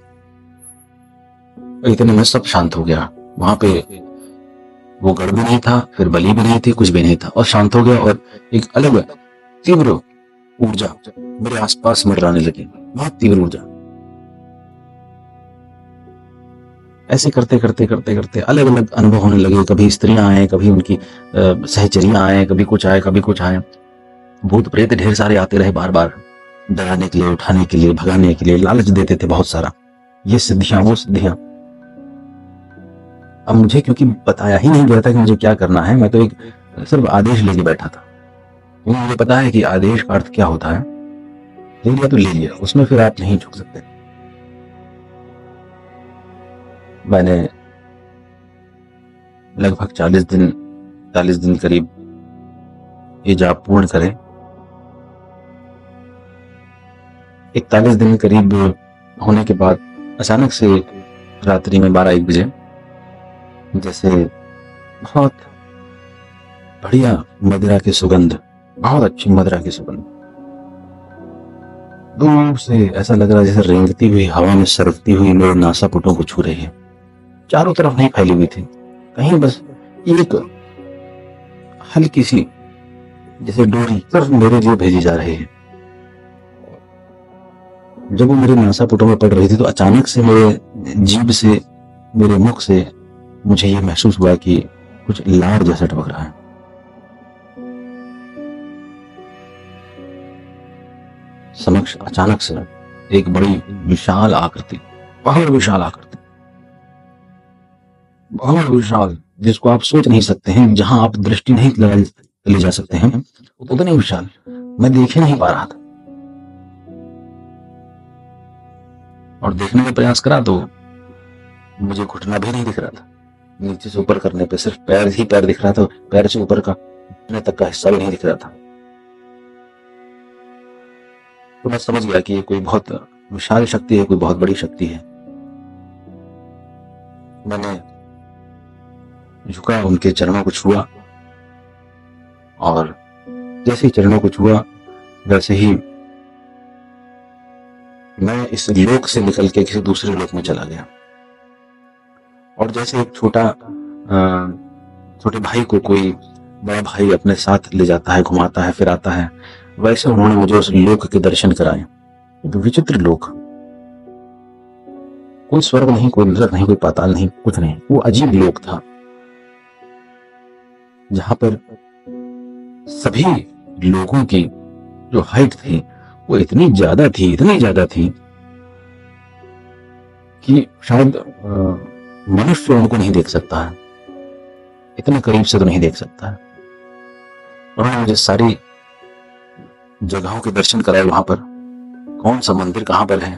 इतने में सब शांत हो गया। वहाँ पे वो गढ़ भी नहीं था, फिर बलि भी नहीं थी, कुछ भी नहीं था। और शांत हो गया और एक अलग तीव्र ऊर्जा मेरे आसपास मंडराने लगी। बहुत तीव्र ऊर्जा। ऐसे करते करते करते करते अलग अलग अनुभव होने लगे। कभी स्त्रियाँ आए, कभी उनकी सहचरियाँ आए, कभी कुछ आए, कभी कुछ आए। भूत प्रेत ढेर सारे आते रहे बार बार डराने के लिए, उठाने के लिए, भगाने के लिए लालच देते थे बहुत सारा। ये सिद्धियाँ, वो सिद्धियाँ। अब मुझे क्योंकि बताया ही नहीं गया था कि मुझे क्या करना है, मैं तो एक सिर्फ़ आदेश लेके बैठा था। मुझे पता है कि आदेश का अर्थ क्या होता है। ले लिया तो ले लिया, उसमें फिर आप नहीं झुक सकते। मैंने लगभग चालीस दिन चालीस दिन करीब ये जाप पूर्ण करे। इकतालीस दिन करीब होने के बाद अचानक से रात्रि में बारह एक बजे, जैसे बहुत बढ़िया मदिरा की सुगंध, बहुत अच्छी मदिरा की सुगंध। दूर से ऐसा लग रहा है जैसे रेंगती हुई हवा में सरकती हुई मेरे नासा पुटों को छू रही है। चारों तरफ़ नहीं फैली हुई थी। कहीं बस एक हल्की सी, जैसे डोरी सिर्फ़ मेरे लिए भेजी जा रही है। जब वो मेरे नासापुटों में पड़ रही थी तो अचानक से मेरे जीभ से, मेरे मुख से मुझे यह महसूस हुआ कि कुछ लार जैसा टपक रहा है। समक्ष अचानक से एक बड़ी विशाल आकृति बहुत विशाल आकृति। बहुत विशाल, जिसको आप सोच नहीं सकते हैं, जहाँ आप दृष्टि नहीं ले जा सकते हैं उतनी विशाल। मैं देखे नहीं पा रहा था। और देखने का प्रयास करा तो मुझे घुटना भी नहीं दिख रहा था। नीचे से ऊपर करने पे सिर्फ़ पैर ही पैर दिख रहा था, पैर से ऊपर का घुटने तक का हिस्सा भी नहीं दिख रहा था। तो मैं समझ गया कि ये कोई बहुत विशाल शक्ति है, कोई बहुत बड़ी शक्ति है। मैंने झुका, उनके चरणों को छुआ। और जैसे ही चरणों को छुआ, वैसे ही मैं इस लोक से निकल के किसी दूसरे लोक में चला गया। और जैसे एक छोटा छोटे भाई को कोई बड़ा भाई अपने साथ ले जाता है, घुमाता है, फिराता है, वैसे उन्होंने मुझे उस लोक के दर्शन कराए। विचित्र लोक। कोई स्वर्ग नहीं, कोई नज़र नहीं, कोई पाताल नहीं, कुछ नहीं। वो अजीब लोक था। जहाँ पर सभी लोगों की जो हाइट थी, वो इतनी ज़्यादा थी, इतनी ज़्यादा थी कि शायद मनुष्य उनको नहीं देख सकता है। इतने करीब से तो नहीं देख सकता है। उन्होंने मुझे सारी जगहों के दर्शन कराए वहाँ पर। कौन सा मंदिर कहाँ पर है?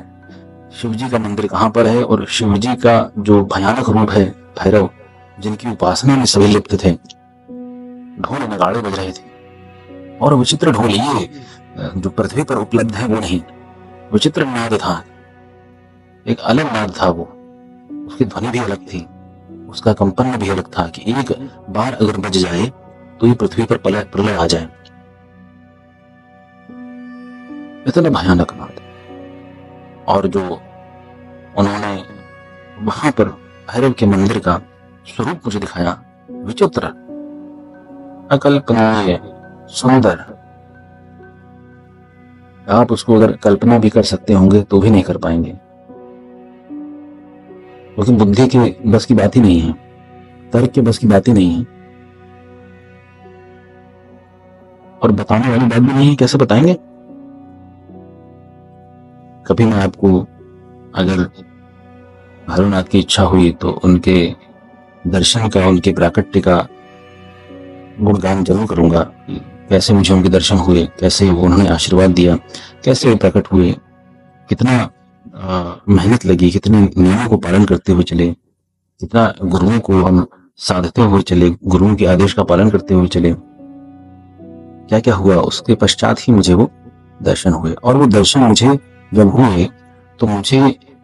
शिव जी का मंदिर कहाँ पर है? और शिव जी का जो भयानक रूप है, भैरव, जिनकी उपासना में सभी लिप्त थे ढोल नगाड़े बज रहे थे। और विचित्र ढोल ये, जो पृथ्वी पर उपलब्ध है, वो नहीं। विचित्र नाद था। एक अलग नाद था वो। उसकी ध्वनि भी अलग थी। उसका कंपन भी अलग था कि एक बार अगर बज जाए तो ये पृथ्वी पर प्रलय आ जाए। इतना भयानक नाद। और जो उन्होंने वहाँ पर भैरव के मंदिर का स्वरूप मुझे दिखाया, विचित्र। अकल्पनीय सुंदर। आप उसको अगर कल्पना भी कर सकते होंगे तो भी नहीं कर पाएँगे। क्योंकि बुद्धि के बस की बात ही नहीं है तर्क के बस की बात ही नहीं है। और बताने वाली बात भी नहीं है कैसे बताएँगे? कभी मैं आपको अगर भैरवनाथ की इच्छा हुई तो उनके दर्शन का उनके प्राकट्य का गुणगान ज़रूर करूँगा। कैसे मुझे उनके दर्शन हुए, कैसे वो उन्होंने आशीर्वाद दिया, कैसे वो प्रकट हुए, कितना मेहनत लगी, कितने नियमों को पालन करते हुए चले, कितना गुरुओं को हम साधते हुए चले, गुरुओं के आदेश का पालन करते हुए चले। क्या क्या हुआ, उसके पश्चात ही मुझे वो दर्शन हुए। और वो दर्शन मुझे जब हुए तो मुझे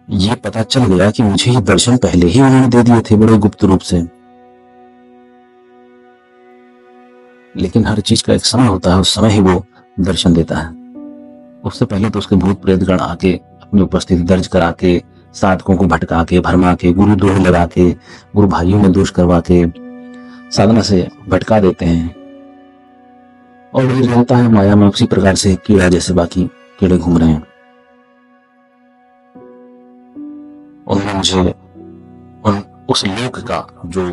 ये पता चल गया कि मुझे ये दर्शन पहले ही उन्होंने दे दिए थे बड़े गुप्त रूप से। लेकिन हर चीज़ का एक समय होता है उस समय ही वो दर्शन देता है। उससे पहले तो उसके भूत प्रेत गण आके अपनी उपस्थिति दर्ज करा के साधकों को भटका के भरमा के गुरु दोह लगा के गुरु भाइयों में दोष करवा के साधना से भटका देते हैं। और वही रहता है माया में उसी प्रकार से कीड़ा जैसे बाकी कीड़े घूम रहे हैं। उन्होंने मुझे उन, उस लोक का, जो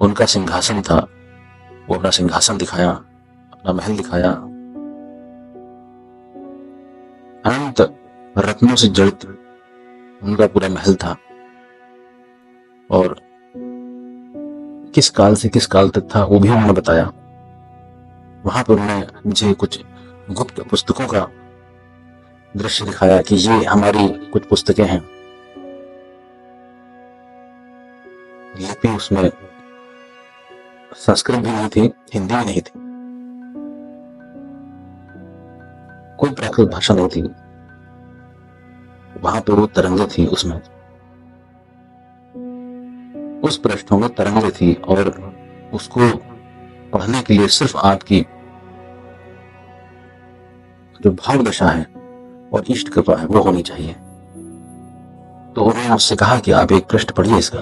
उनका सिंहासन था वो अपना सिंहासन दिखाया, अपना महल दिखाया। अनंत रत्नों से जड़ित उनका पूरा महल था। और किस काल से किस काल तक था, वो भी उन्होंने बताया। वहाँ पर उन्होंने मुझे कुछ गुप्त पुस्तकों का दृश्य दिखाया कि ये हमारी कुछ पुस्तकें हैं। लिपि उसमें संस्कृत भी नहीं थी, हिंदी भी नहीं थी। कोई प्राकृत भाषा नहीं थी। वहाँ पे वो तरंगे थी उसमें। उस पृष्ठों में तरंगे थी और उसको पढ़ने के लिए सिर्फ़ आपकी जो भाव दशा है और इष्ट कृपा है, वो होनी चाहिए। तो उन्होंने मुझसे कहा कि आप एक पृष्ठ पढ़िए इसका।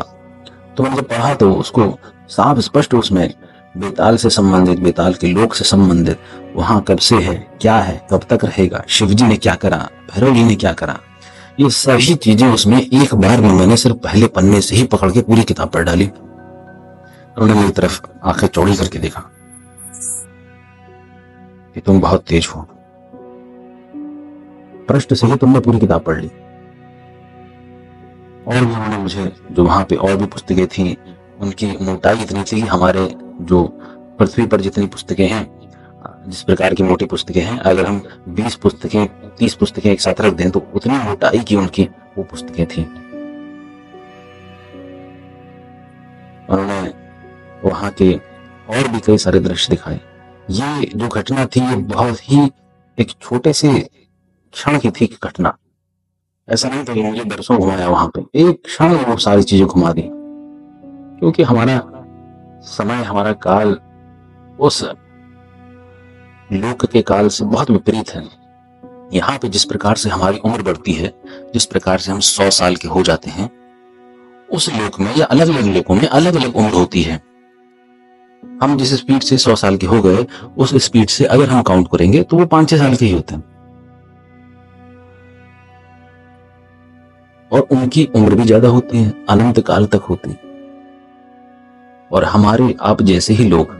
तो मैंने जब पढ़ा तो उसको साफ़ स्पष्ट उसमें, बेताल से संबंधित, बेताल के लोक से संबंधित, वहाँ कब से है, क्या है, कब तक रहेगा शिव जी ने क्या करा, भैरव जी ने क्या करा? ये सभी चीज़ें उसमें एक बार में मैंने सिर्फ़ पहले पन्ने से ही पकड़ के पूरी किताब पढ़ डाली। उन्होंने मेरी तरफ़ आँखें चौड़ी करके देखा कि तुम बहुत तेज हो। पृष्ठ से ही तुमने पूरी किताब पढ़ ली। और भी उन्होंने मुझे जो वहाँ पे और भी पुस्तकें थी उनकी मोटाई इतनी थी, हमारे जो पृथ्वी पर जितनी पुस्तकें हैं, जिस प्रकार की मोटी पुस्तकें हैं, अगर हम 20 पुस्तकें 30 पुस्तकें एक साथ रख दें तो उतनी मोटाई की उनकी वो पुस्तकें थी। उन्होंने वहाँ के और भी कई सारे दृश्य दिखाए। ये जो घटना थी, ये बहुत ही एक छोटे से क्षण की थी घटना। ऐसा नहीं था कि मुझे दरसों घुमाया वहाँ पे। एक क्षण वो सारी चीज़ें घुमा दी। क्योंकि हमारा समय, हमारा काल उस लोक के काल से बहुत विपरीत है। यहाँ पे जिस प्रकार से हमारी उम्र बढ़ती है, जिस प्रकार से हम सौ साल के हो जाते हैं, उस लोक में या अलग अलग लोकों में अलग अलग उम्र होती है। हम जिस स्पीड से सौ साल के हो गए, उस स्पीड से अगर हम काउंट करेंगे तो वो पाँच छह साल के ही होते हैं। और उनकी उम्र भी ज़्यादा होती है, अनंत काल तक होती है। और हमारे आप जैसे ही लोग,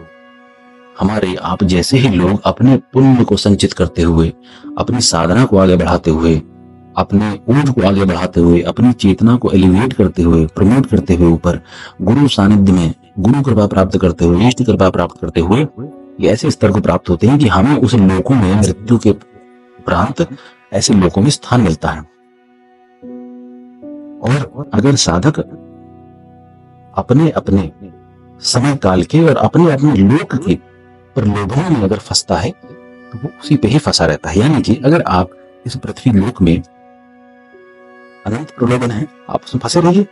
हमारे आप जैसे ही लोग अपने पुण्य को संचित करते हुए, अपनी साधना को आगे बढ़ाते हुए, अपने ऊर्ज को आगे बढ़ाते हुए, अपनी चेतना को एलिवेट करते हुए प्रमोट करते हुए ऊपर गुरु सानिध्य में गुरु कृपा प्राप्त करते हुए, इष्ट कृपा प्राप्त करते हुए ऐसे स्तर को प्राप्त होते हैं कि हमें उस लोकों में मृत्यु के उपरांत ऐसे लोकों में स्थान मिलता है। और अगर साधक अपने अपने समय काल के और अपने अपने लोक के प्रलोभनों में अगर फंसता है तो वो उसी पे ही फंसा रहता है। यानी कि अगर आप इस पृथ्वी लोक में अनंत प्रलोभन है, आप उसमें फंसे रहिए।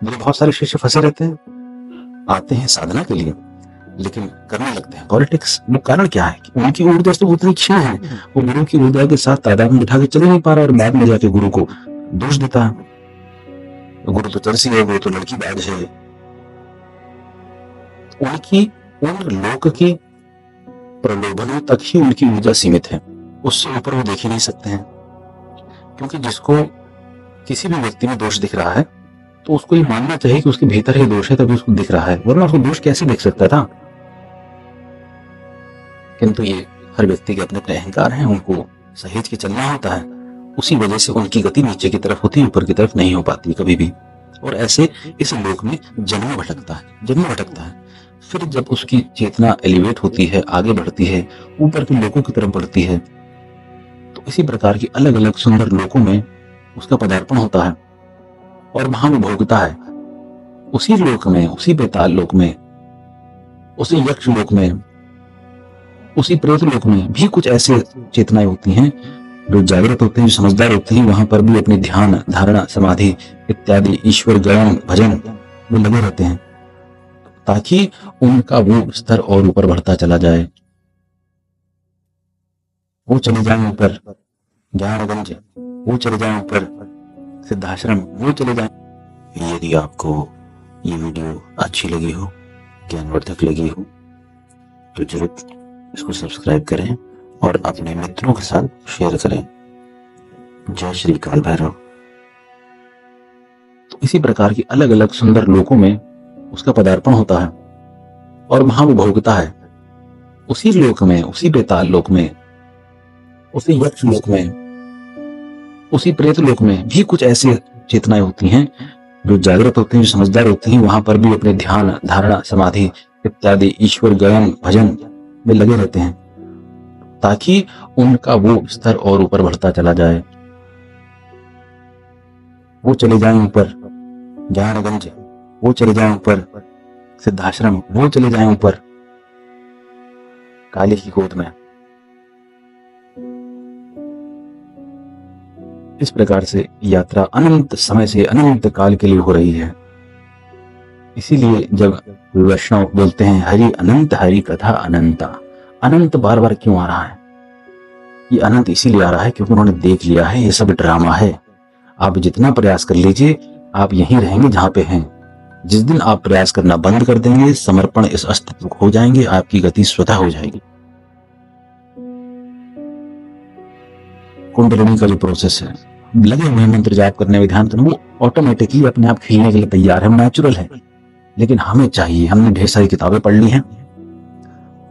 मेरे बहुत सारे शिष्य फंसे रहते हैं, आते हैं साधना के लिए, लेकिन करने लगते हैं। पॉलिटिक्स वो कारण क्या है? कि उनकी ऊर्जा तो उतनी क्षण है, वो गुरु की ऊर्जा के साथ तादाद में बिठा के चले नहीं पा रहा और बाद में जाके गुरु को दोष देता है। गुरु तो तरसी है गुरु तो लड़की बाज है। उनकी उन लोक के प्रलोभनों तक ही उनकी ऊर्जा सीमित है। उससे ऊपर वो देख ही नहीं सकते हैं। क्योंकि जिसको किसी भी व्यक्ति में दोष दिख रहा है तो उसको ये मानना चाहिए कि उसके भीतर ही दोष है, तभी उसको दिख रहा है। वरना उसको दोष कैसे देख सकता था? किंतु ये हर व्यक्ति के अपने अपने अहंकार हैं, उनको सहेज के चलना होता है। उसी वजह से उनकी गति नीचे की तरफ़ होती है, ऊपर की तरफ़ नहीं हो पाती कभी भी। और ऐसे इस लोक में जन्म भटकता है, जन्म भटकता है। फिर जब उसकी चेतना एलिवेट होती है, आगे बढ़ती है, ऊपर के लोगों की तरफ़ बढ़ती है तो इसी प्रकार की अलग अलग सुंदर लोकों में उसका पदार्पण होता है और वहाँ वो भोगता है। उसी लोक में, उसी बेताल लोक में, उसी यक्ष लोक में, उसी प्रेत लोक में भी कुछ ऐसे चेतनाएँ होती हैं जो जागृत होते हैं, जो समझदार होते हैं, वहाँ पर भी अपनी ध्यान, धारणा, समाधि इत्यादि ईश्वर, ज्ञान, भजन में लगे रहते हैं। ताकि उनका वो स्तर और ऊपर बढ़ता चला जाए। वो चले जाए ऊपर ज्ञानगंज वो चले जाए ऊपर सिद्धाश्रम, वो चले जाए। यदि आपको ये वीडियो अच्छी लगी हो, ज्ञानवर्धक लगी हो तो ज़रूर इसको सब्सक्राइब करें और अपने मित्रों के साथ शेयर करें। जय श्री काल भैरव। तो इसी प्रकार की अलग अलग सुंदर लोकों में उसका पदार्पण होता है और वहाँ वो भोगता है। उसी लोक में, उसी बेताल लोक में, उसी यक्ष लोक में, उसी प्रेत लोक में भी कुछ ऐसी चेतनाएँ होती हैं, जो जागृत होती हैं जो समझदार होती हैं, वहाँ पर भी अपने ध्यान, धारणा, समाधि इत्यादि, ईश्वर, गायन, भजन में लगे रहते हैं, ताकि उनका वो स्तर और ऊपर बढ़ता चला जाए। वो चले जाए ऊपर, ज्ञानगंज। वो चले जाए ऊपर, सिद्धाश्रम, वो चले जाए ऊपर, काली की गोद में। इस प्रकार से यात्रा अनंत समय से अनंत काल के लिए हो रही है। इसीलिए जब वैष्णव बोलते हैं, हरि अनंत, हरि कथा अनंता। अनंत बार बार क्यों आ रहा है? ये अनंत इसीलिए आ रहा है क्योंकि उन्होंने देख लिया है, ये सब ड्रामा है। आप जितना प्रयास कर लीजिए, आप यहीं रहेंगे जहाँ पे हैं। जिस दिन आप प्रयास करना बंद कर देंगे, समर्पण इस अस्तित्व हो जाएँगे, आपकी गति स्वतः हो जाएगी। कुंडलिनी का जो प्रोसेस है, लगे हुए मंत्र जाप करने में ध्यान करना वो ऑटोमेटिकली अपने आप खिलने के लिए तैयार है नेचुरल है। लेकिन हमें चाहिए, हमने ढेर सारी किताबें पढ़ ली हैं,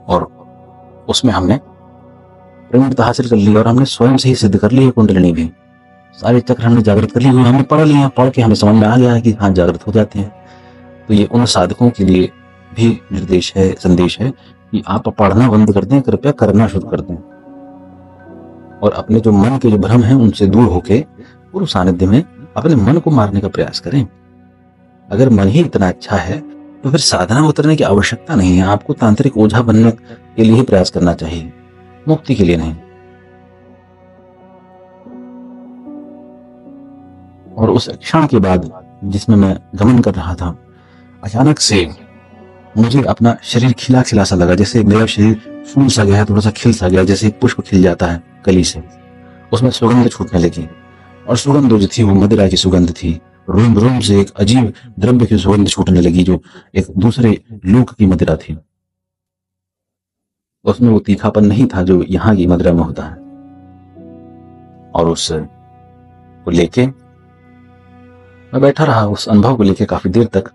और उसमें हमने प्रवीणता हासिल कर ली और हमने स्वयं से ही सिद्ध कर ली है कुंडलिनी भी। सारे चक्र हमने जागृत कर लिए, हमने पढ़ लिया पढ़ के हमें समझ में आ गया है कि हाँ जागृत हो जाते हैं। तो ये उन साधकों के लिए भी निर्देश है, संदेश है कि आप पढ़ना बंद कर दें, कृपया करना शुरू कर दें। और अपने जो मन के जो भ्रम है, उनसे दूर होके पूर्व सानिध्य में अपने मन को मारने का प्रयास करें। अगर मन ही इतना अच्छा है तो फिर साधना उतरने की आवश्यकता नहीं है। आपको तांत्रिक ओझा बनने के लिए ही प्रयास करना चाहिए, मुक्ति के लिए नहीं। और उस क्षण के बाद जिसमें मैं गमन कर रहा था अचानक से मुझे अपना शरीर खिला खिला सा लगा, जैसे मेरा शरीर फूल सा गया थोड़ा सा खिल सा गया, जैसे पुष्प खिल जाता है कली से। उसमें सुगंध छूटने लगी, और सुगंध जो थी वो मदिरा की सुगंध थी। रूम रूम से एक अजीब द्रव्य की सुगंध छूटने लगी, जो एक दूसरे लोक की मदिरा थी। उसमें वो तीखापन नहीं था जो यहाँ की मदिरा में होता है। और उस को लेके मैं बैठा रहा, उस अनुभव को लेके काफ़ी देर तक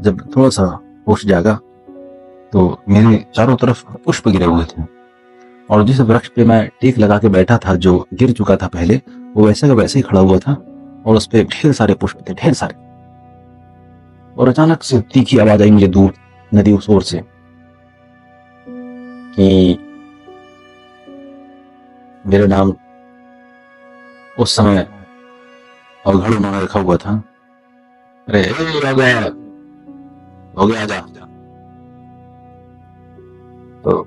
जब थोड़ा सा होश जागा तो मेरे चारों तरफ़ पुष्प गिरे हुए थे। और जिस वृक्ष पे मैं टेक लगा के बैठा था जो गिर चुका था पहले, वो वैसे का वैसे ही खड़ा हुआ था और उस पर ढेर सारे पुष्प थे, ढेर सारे। और अचानक से तीखी आवाज़ आई मुझे दूर, नदी उस ओर से, कि मेरा नाम उस समय अवघड़ उन्होंने रखा हुआ था। अरे हो गया हो गया जा तो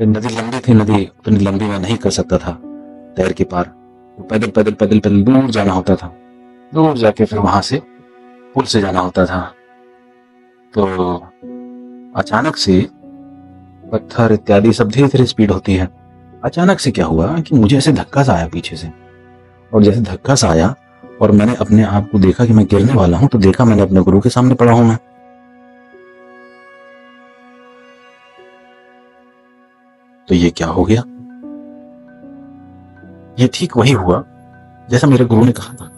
नदी लंबी थी, नदी उतनी लंबी मैं नहीं कर सकता था, तैर के पार। तो पैदल पैदल पैदल पैदल दूर जाना होता था। दूर जाके फिर वहाँ से पुल से जाना होता था। तो अचानक से पत्थर इत्यादि सब धीरे धीरे स्पीड होती है। अचानक से क्या हुआ कि मुझे ऐसे धक्का सा आया पीछे से। और जैसे धक्का सा आया और मैंने अपने आप को देखा कि मैं गिरने वाला हूँ तो देखा मैंने अपने गुरु के सामने पड़ा हूँ मैं। तो ये क्या हो गया? ये ठीक वही हुआ जैसा मेरे गुरु ने कहा था।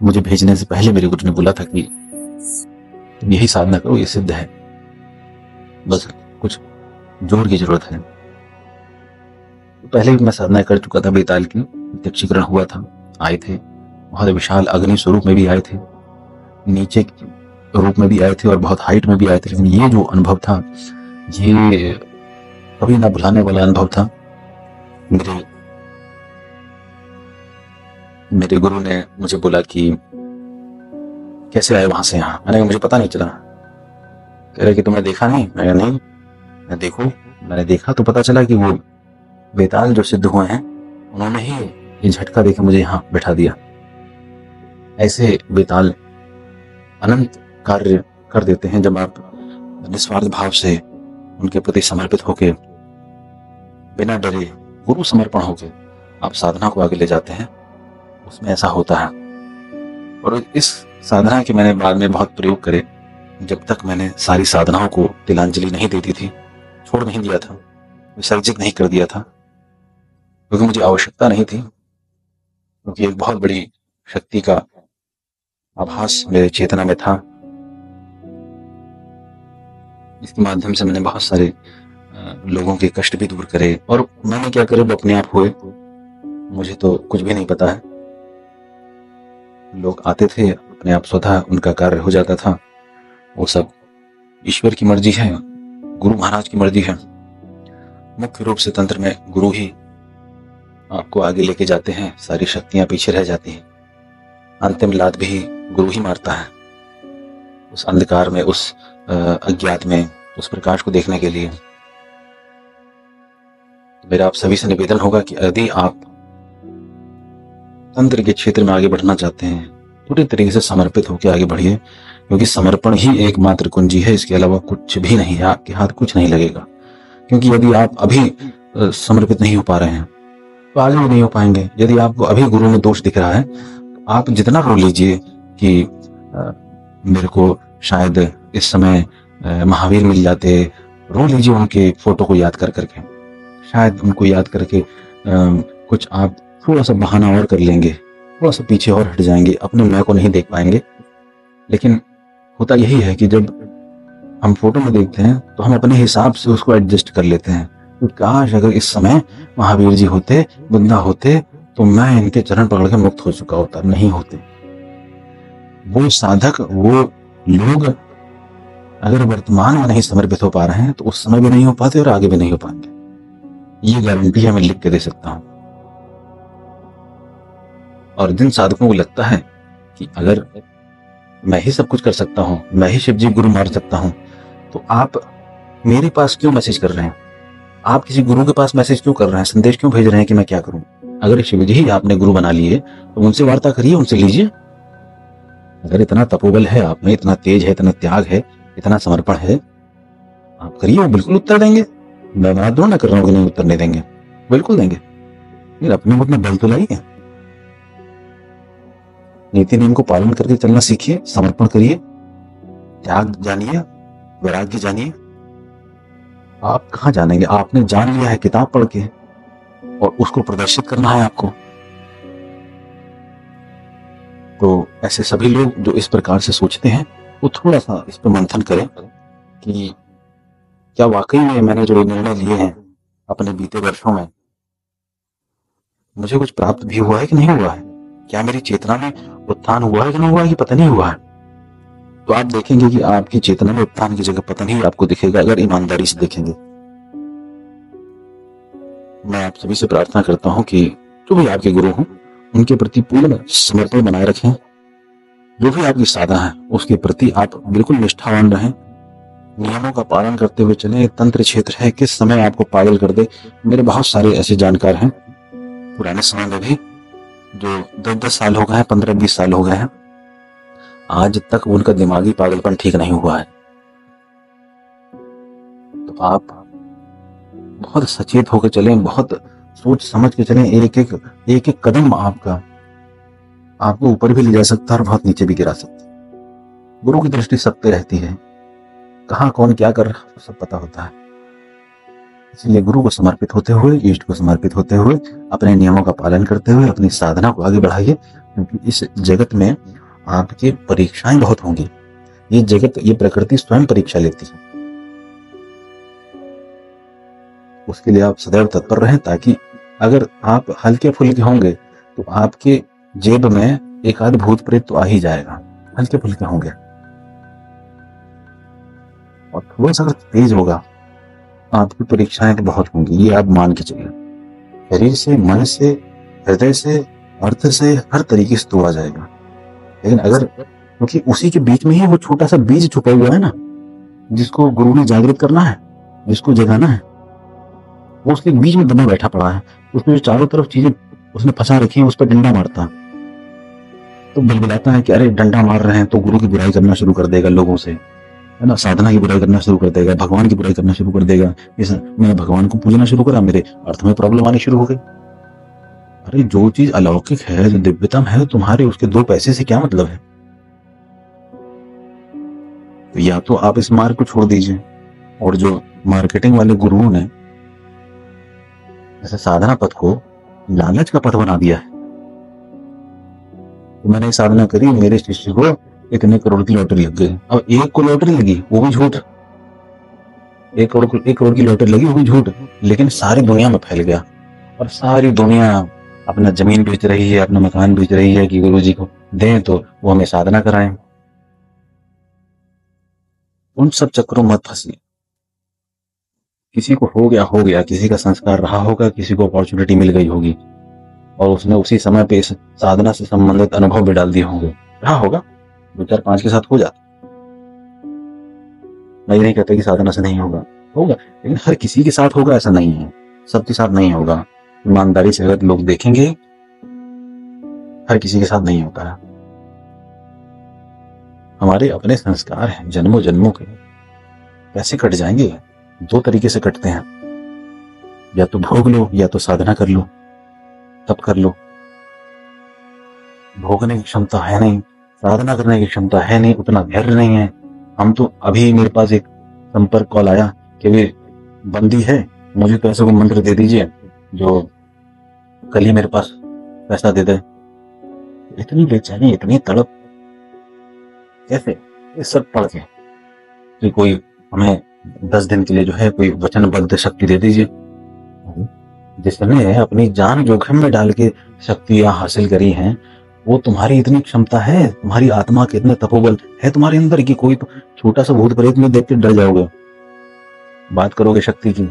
मुझे भेजने से पहले मेरे गुरु ने बोला था कि यही साधना करो, ये सिद्ध है। बस कुछ ज़ोर की ज़रूरत है। पहले भी मैं साधना कर चुका था बेताल की। प्रत्यक्षीकरण हुआ था, आए थे। बहुत विशाल अग्नि स्वरूप में भी आए थे। नीचे रूप में भी आए थे और बहुत हाइट में भी आए थे। लेकिन ये जो अनुभव था, ये कभी ना भुलाने वाला अनुभव था। मेरे मेरे गुरु ने मुझे बोला कि, कैसे आए वहाँ से यहाँ? मैंने मुझे पता नहीं चला। कह रहे कि, तुमने देखा नहीं? मैं नहीं, मैं देखो। मैंने देखा तो पता चला कि वो बेताल जो सिद्ध हुए हैं, उन्होंने ही ये झटका देकर मुझे यहाँ बैठा दिया। ऐसे बेताल अनंत कार्य कर देते हैं जब आप निस्वार्थ भाव से उनके प्रति समर्पित होकर बिना डरे गुरु समर्पण होके आप साधना को आगे ले जाते हैं। उसमें ऐसा होता है। और इस साधना के मैंने बाद में बहुत प्रयोग करे, जब तक मैंने सारी साधनाओं को तिलांजलि नहीं दे दी थी, छोड़ नहीं दिया था, विसर्जित नहीं कर दिया था, क्योंकि मुझे आवश्यकता नहीं थी। क्योंकि एक बहुत बड़ी शक्ति का आभास मेरे चेतना में था। इसके माध्यम से मैंने बहुत सारे लोगों के कष्ट भी दूर करे और मैंने क्या करे, वो अपने आप हुए। मुझे तो कुछ भी नहीं पता है। लोग आते थे, अपने आप स्वतः उनका कार्य हो जाता था। वो सब ईश्वर की मर्ज़ी है, गुरु महाराज की मर्ज़ी है। मुख्य रूप से तंत्र में गुरु ही आपको आगे लेके जाते हैं। सारी शक्तियाँ पीछे रह जाती हैं। अंतिम लाद भी गुरु ही मारता है। उस अंधकार में, उस अज्ञात में, उस प्रकाश को देखने के लिए। तो मेरा आप सभी से निवेदन होगा कि यदि आप तंत्र के क्षेत्र में आगे बढ़ना चाहते हैं, पूरी तरीके से समर्पित होकर आगे बढ़िए, क्योंकि समर्पण ही एकमात्र कुंजी है। इसके अलावा कुछ भी नहीं है। आपके हाथ कुछ नहीं लगेगा। क्योंकि यदि आप अभी समर्पित नहीं हो पा रहे हैं तो आगे भी नहीं हो पाएँगे। यदि आपको अभी गुरु में दोष दिख रहा है तो आप जितना रो लीजिए कि आ, मेरे को शायद इस समय महावीर मिल जाते रो लीजिए उनके फ़ोटो को याद कर करके। शायद उनको याद करके आ, कुछ आप थोड़ा सा बहाना और कर लेंगे थोड़ा सा पीछे और हट जाएँगे अपने मैं को नहीं देख पाएँगे। लेकिन होता यही है कि जब हम फ़ोटो में देखते हैं तो हम अपने हिसाब से उसको एडजस्ट कर लेते हैं। काश अगर इस समय महावीर जी होते बुद्धा होते तो मैं इनके चरण पकड़ के मुक्त हो चुका होता, नहीं होते। वो साधक, वो लोग अगर वर्तमान में नहीं समर्पित हो पा रहे हैं तो उस समय भी नहीं हो पाते और आगे भी नहीं हो पाएँगे। ये गारंटी है मैं लिख के दे सकता हूँ। और जिन साधकों को लगता है कि अगर मैं ही सब कुछ कर सकता हूँ, मैं ही शिव जी गुरु मार सकता हूँ तो आप मेरे पास क्यों मैसेज कर रहे हैं? आप किसी गुरु के पास मैसेज क्यों कर रहे हैं? संदेश क्यों भेज रहे हैं कि मैं क्या करूँ? अगर शिव जी आपने गुरु बना लिए तो उनसे वार्ता करिए, उनसे लीजिए। अगर इतना तपोबल है, आप में इतना तेज है, इतना त्याग है, इतना समर्पण है, आप करिए, वो बिल्कुल उत्तर देंगे। मैं बात दो ना कर रहा हूँ नहीं उत्तर नहीं देंगे। बिल्कुल देंगे। अपने अपने बल तो लाइए। नीति नियम को पालन करके चलना सीखिए, समर्पण करिए, त्याग जानिए, वैराग्य जानिए। आप कहा जानेंगे? आपने जान लिया है किताब पढ़ के और उसको प्रदर्शित करना है आपको। तो ऐसे सभी लोग जो इस प्रकार से सोचते हैं, वो थोड़ा सा इस पर मंथन करें कि क्या वाकई में मैंने जो निर्णय लिए हैं अपने बीते वर्षों में, मुझे कुछ प्राप्त भी हुआ है कि नहीं हुआ है? क्या मेरी चेतना में उत्थान हुआ है कि नहीं हुआ है? कि पता नहीं हुआ है। तो आप देखेंगे कि आपकी चेतना में उत्थान की जगह पता नहीं आपको दिखेगा, अगर ईमानदारी से देखेंगे। मैं आप सभी से प्रार्थना करता हूँ कि जो भी आपके गुरु हों, उनके प्रति पूर्ण समर्पण बनाए रखें। जो भी आपकी साधना है, उसके प्रति आप बिल्कुल निष्ठावान रहें। नियमों का पालन करते हुए चले, तंत्र क्षेत्र है, किस समय आपको पागल कर दे, मेरे बहुत सारे ऐसे जानकार हैं। पुराने समय में भी जो दस दस साल हो गए हैं पंद्रह बीस साल हो गए हैं आज तक उनका दिमागी पागलपन ठीक नहीं हुआ है। तो आप बहुत सचेत होकर चलें, बहुत सोच समझ के चलें, एक एक एक एक कदम आपका, आपको ऊपर भी ले जा सकता है और बहुत नीचे भी गिरा सकता है। गुरु की दृष्टि पे रहती है। कहाँ, कौन, क्या कर रहा सब पता होता है। इसलिए गुरु को समर्पित होते हुए इष्ट को समर्पित होते हुए, अपने नियमों का पालन करते हुए, अपनी साधना को आगे बढ़ाइए, क्योंकि इस जगत में आपकी परीक्षाएँ बहुत होंगी। ये जगत, ये प्रकृति स्वयं परीक्षा लेती है। उसके लिए आप सदैव तत्पर रहें ताकि अगर आप हल्के फुल्के होंगे तो आपके जेब में एक आध भूत प्रेत तो आ ही जाएगा। हल्के फुल्के होंगे। और थोड़ा सा तेज होगा, आपकी परीक्षाएँ तो बहुत होंगी। ये आप मान के चलिए। शरीर से, मन से, हृदय से, अर्थ से हर तरीके से तो आ जाएगा। लेकिन अगर क्योंकि उसी के बीच में ही वो छोटा सा बीज छुपा हुआ है ना, जिसको गुरु ने जागृत करना है, जिसको जगाना है, वो उसके बीच में बना बैठा पड़ा है उसमें जो चारों तरफ़ चीज़ें उसने फंसा रखी है, उस पर डंडा मारता है। तो बिलबिलाता है कि अरे डंडा मार रहे हैं तो गुरु की बुराई करना शुरू कर देगा लोगों से, है ना? साधना की बुराई करना शुरू कर देगा, भगवान की बुराई करना शुरू कर देगा। इस मैंने भगवान को पूजना शुरू करा, मेरे अर्थ में प्रॉब्लम आनी शुरू हो गई अरे, जो चीज़ अलौकिक है, जो दिव्यतम है तुम्हारे, उसके दो पैसे से क्या मतलब है? तो या तो आप इस मार्ग को छोड़ दीजिए, और जो मार्केटिंग वाले गुरुओं ने जैसे साधना पथ को लालच का पथ बना दिया है तो मैंने साधना करी, मेरे शिष्य को इतने करोड़ की लॉटरी लग गई। अब एक को लॉटरी लगी, वो भी झूठ। एक करोड़ एक करोड़ की लॉटरी लगी, वो भी झूठ। लेकिन सारी दुनिया में फैल गया, और सारी दुनिया अपना ज़मीन बेच रही है, अपना मकान बेच रही है कि गुरु जी को दें तो वो हमें साधना कराएँ। उन सब चक्रों मत फंसिए। किसी को हो गया हो गया, किसी का संस्कार रहा होगा, किसी को अपॉर्चुनिटी मिल गई होगी, और उसने उसी समय पे इस साधना से संबंधित अनुभव भी डाल दिए होंगे। रहा होगा, दो चार पाँच के साथ हो जाता। मैं ये नहीं कहता कि साधना से नहीं होगा। होगा, लेकिन हर किसी के साथ होगा, ऐसा नहीं है। सबके साथ नहीं होगा। ईमानदारी से अगर लोग देखेंगे, हर किसी के साथ नहीं होता। है हमारे अपने संस्कार हैं जन्मों जन्मों के। कैसे कट जाएँगे, दो तरीके से कटते हैं। या तो भोग लो, या तो साधना कर लो तब कर लो। भोगने की क्षमता है नहीं, साधना करने की क्षमता है नहीं, उतना धैर्य नहीं है। हम तो अभी मेरे पास एक संपर्क कॉल आया कि वे बंदी है, मुझे पैसे को मंत्र दे दीजिए। जो कल ही मेरे पास पैसा दे दे। इतनी बेचैनी, इतनी तड़प। कैसे? ये सब पढ़ के कि कोई हमें दस दिन के लिए जो है कोई वचनबद्ध शक्ति दे दीजिए। जिसने अपनी जान जोखिम में डाल के शक्तियाँ हासिल करी हैं, वो तुम्हारी इतनी क्षमता है, तुम्हारी आत्मा के इतने तपोबल है, तुम्हारे अंदर की कोई छोटा सा भूत प्रेत में देख के डर जाओगे। बात करोगे शक्ति की?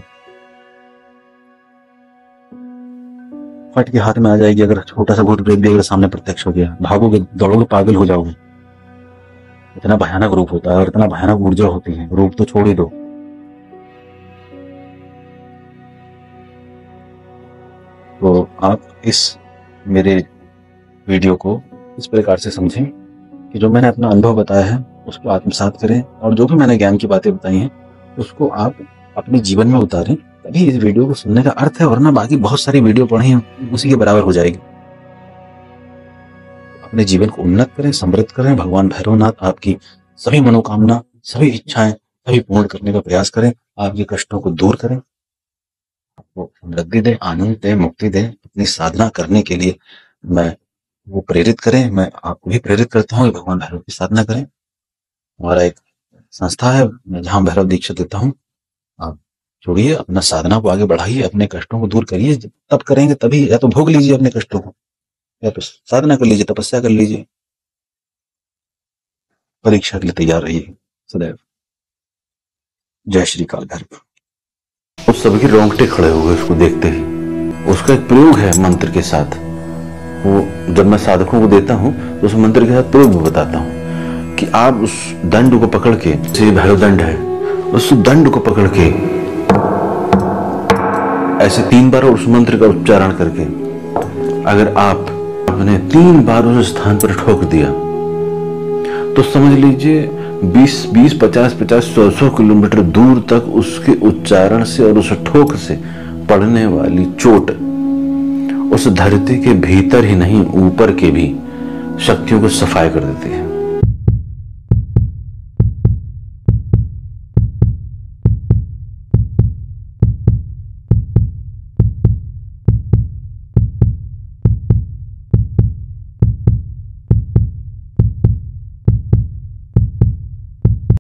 फट के हाथ में आ जाएगी, अगर छोटा सा भूत प्रेत भी अगर सामने प्रत्यक्ष हो गया। भागोगे, दौड़ोगे, पागल हो जाओगे। इतना भयानक रूप होता है और इतना भयानक ऊर्जा होती है। रूप तो छोड़ ही दो। तो आप इस मेरे वीडियो को इस प्रकार से समझें कि जो मैंने अपना अनुभव बताया है, उसको आत्मसात करें और जो भी मैंने ज्ञान की बातें बताई हैं, उसको आप अपने जीवन में उतारें। तभी इस वीडियो को सुनने का अर्थ है, वरना बाकी बहुत सारी वीडियो पढ़े उसी के बराबर हो जाएगी। अपने जीवन को उन्नत करें, समृद्ध करें, भगवान भैरवनाथ आपकी सभी मनोकामना, सभी इच्छाएँ, सभी पूर्ण करने का प्रयास करें, आपके कष्टों को दूर करें। आपको समृद्धि दे, आनंद दे, मुक्ति दे, अपनी साधना करने के लिए मैं वो प्रेरित करें, मैं आपको भी प्रेरित करता हूँ, भगवान भैरव की साधना करें। हमारा एक संस्था है, मैं जहाँ भैरव दीक्षा देता हूँ। जोड़िए अपना साधना को आगे बढ़ाइए, अपने कष्टों को दूर करिए। तब करेंगे तभी या तो भोग लीजिए अपने कष्टों को, या तो साधना कर लीजिए, तपस्या कर लीजिए। परीक्षा के लिए तैयार रहिए, सदैव। जय श्री काल भैरव। उस सभी रोंगटे खड़े हो गए, उसको देखते ही। उसका एक प्रयोग है मंत्र के साथ। वो जब मैं साधकों को देता हूँ तो उस मंत्र के साथ प्रयोग बताता हूँ कि आप उस दंड को पकड़ के भैरव दंड है, उस दंड को पकड़ के ऐसे तीन बार उस मंत्र का उच्चारण करके अगर आप आपने तीन बार उस स्थान पर ठोक दिया तो समझ लीजिए 20 20 50 50 सौ सौ किलोमीटर दूर तक उसके उच्चारण से और उस ठोक से पड़ने वाली चोट उस धरती के भीतर ही नहीं, ऊपर के भी शक्तियों को सफ़ाई कर देती है।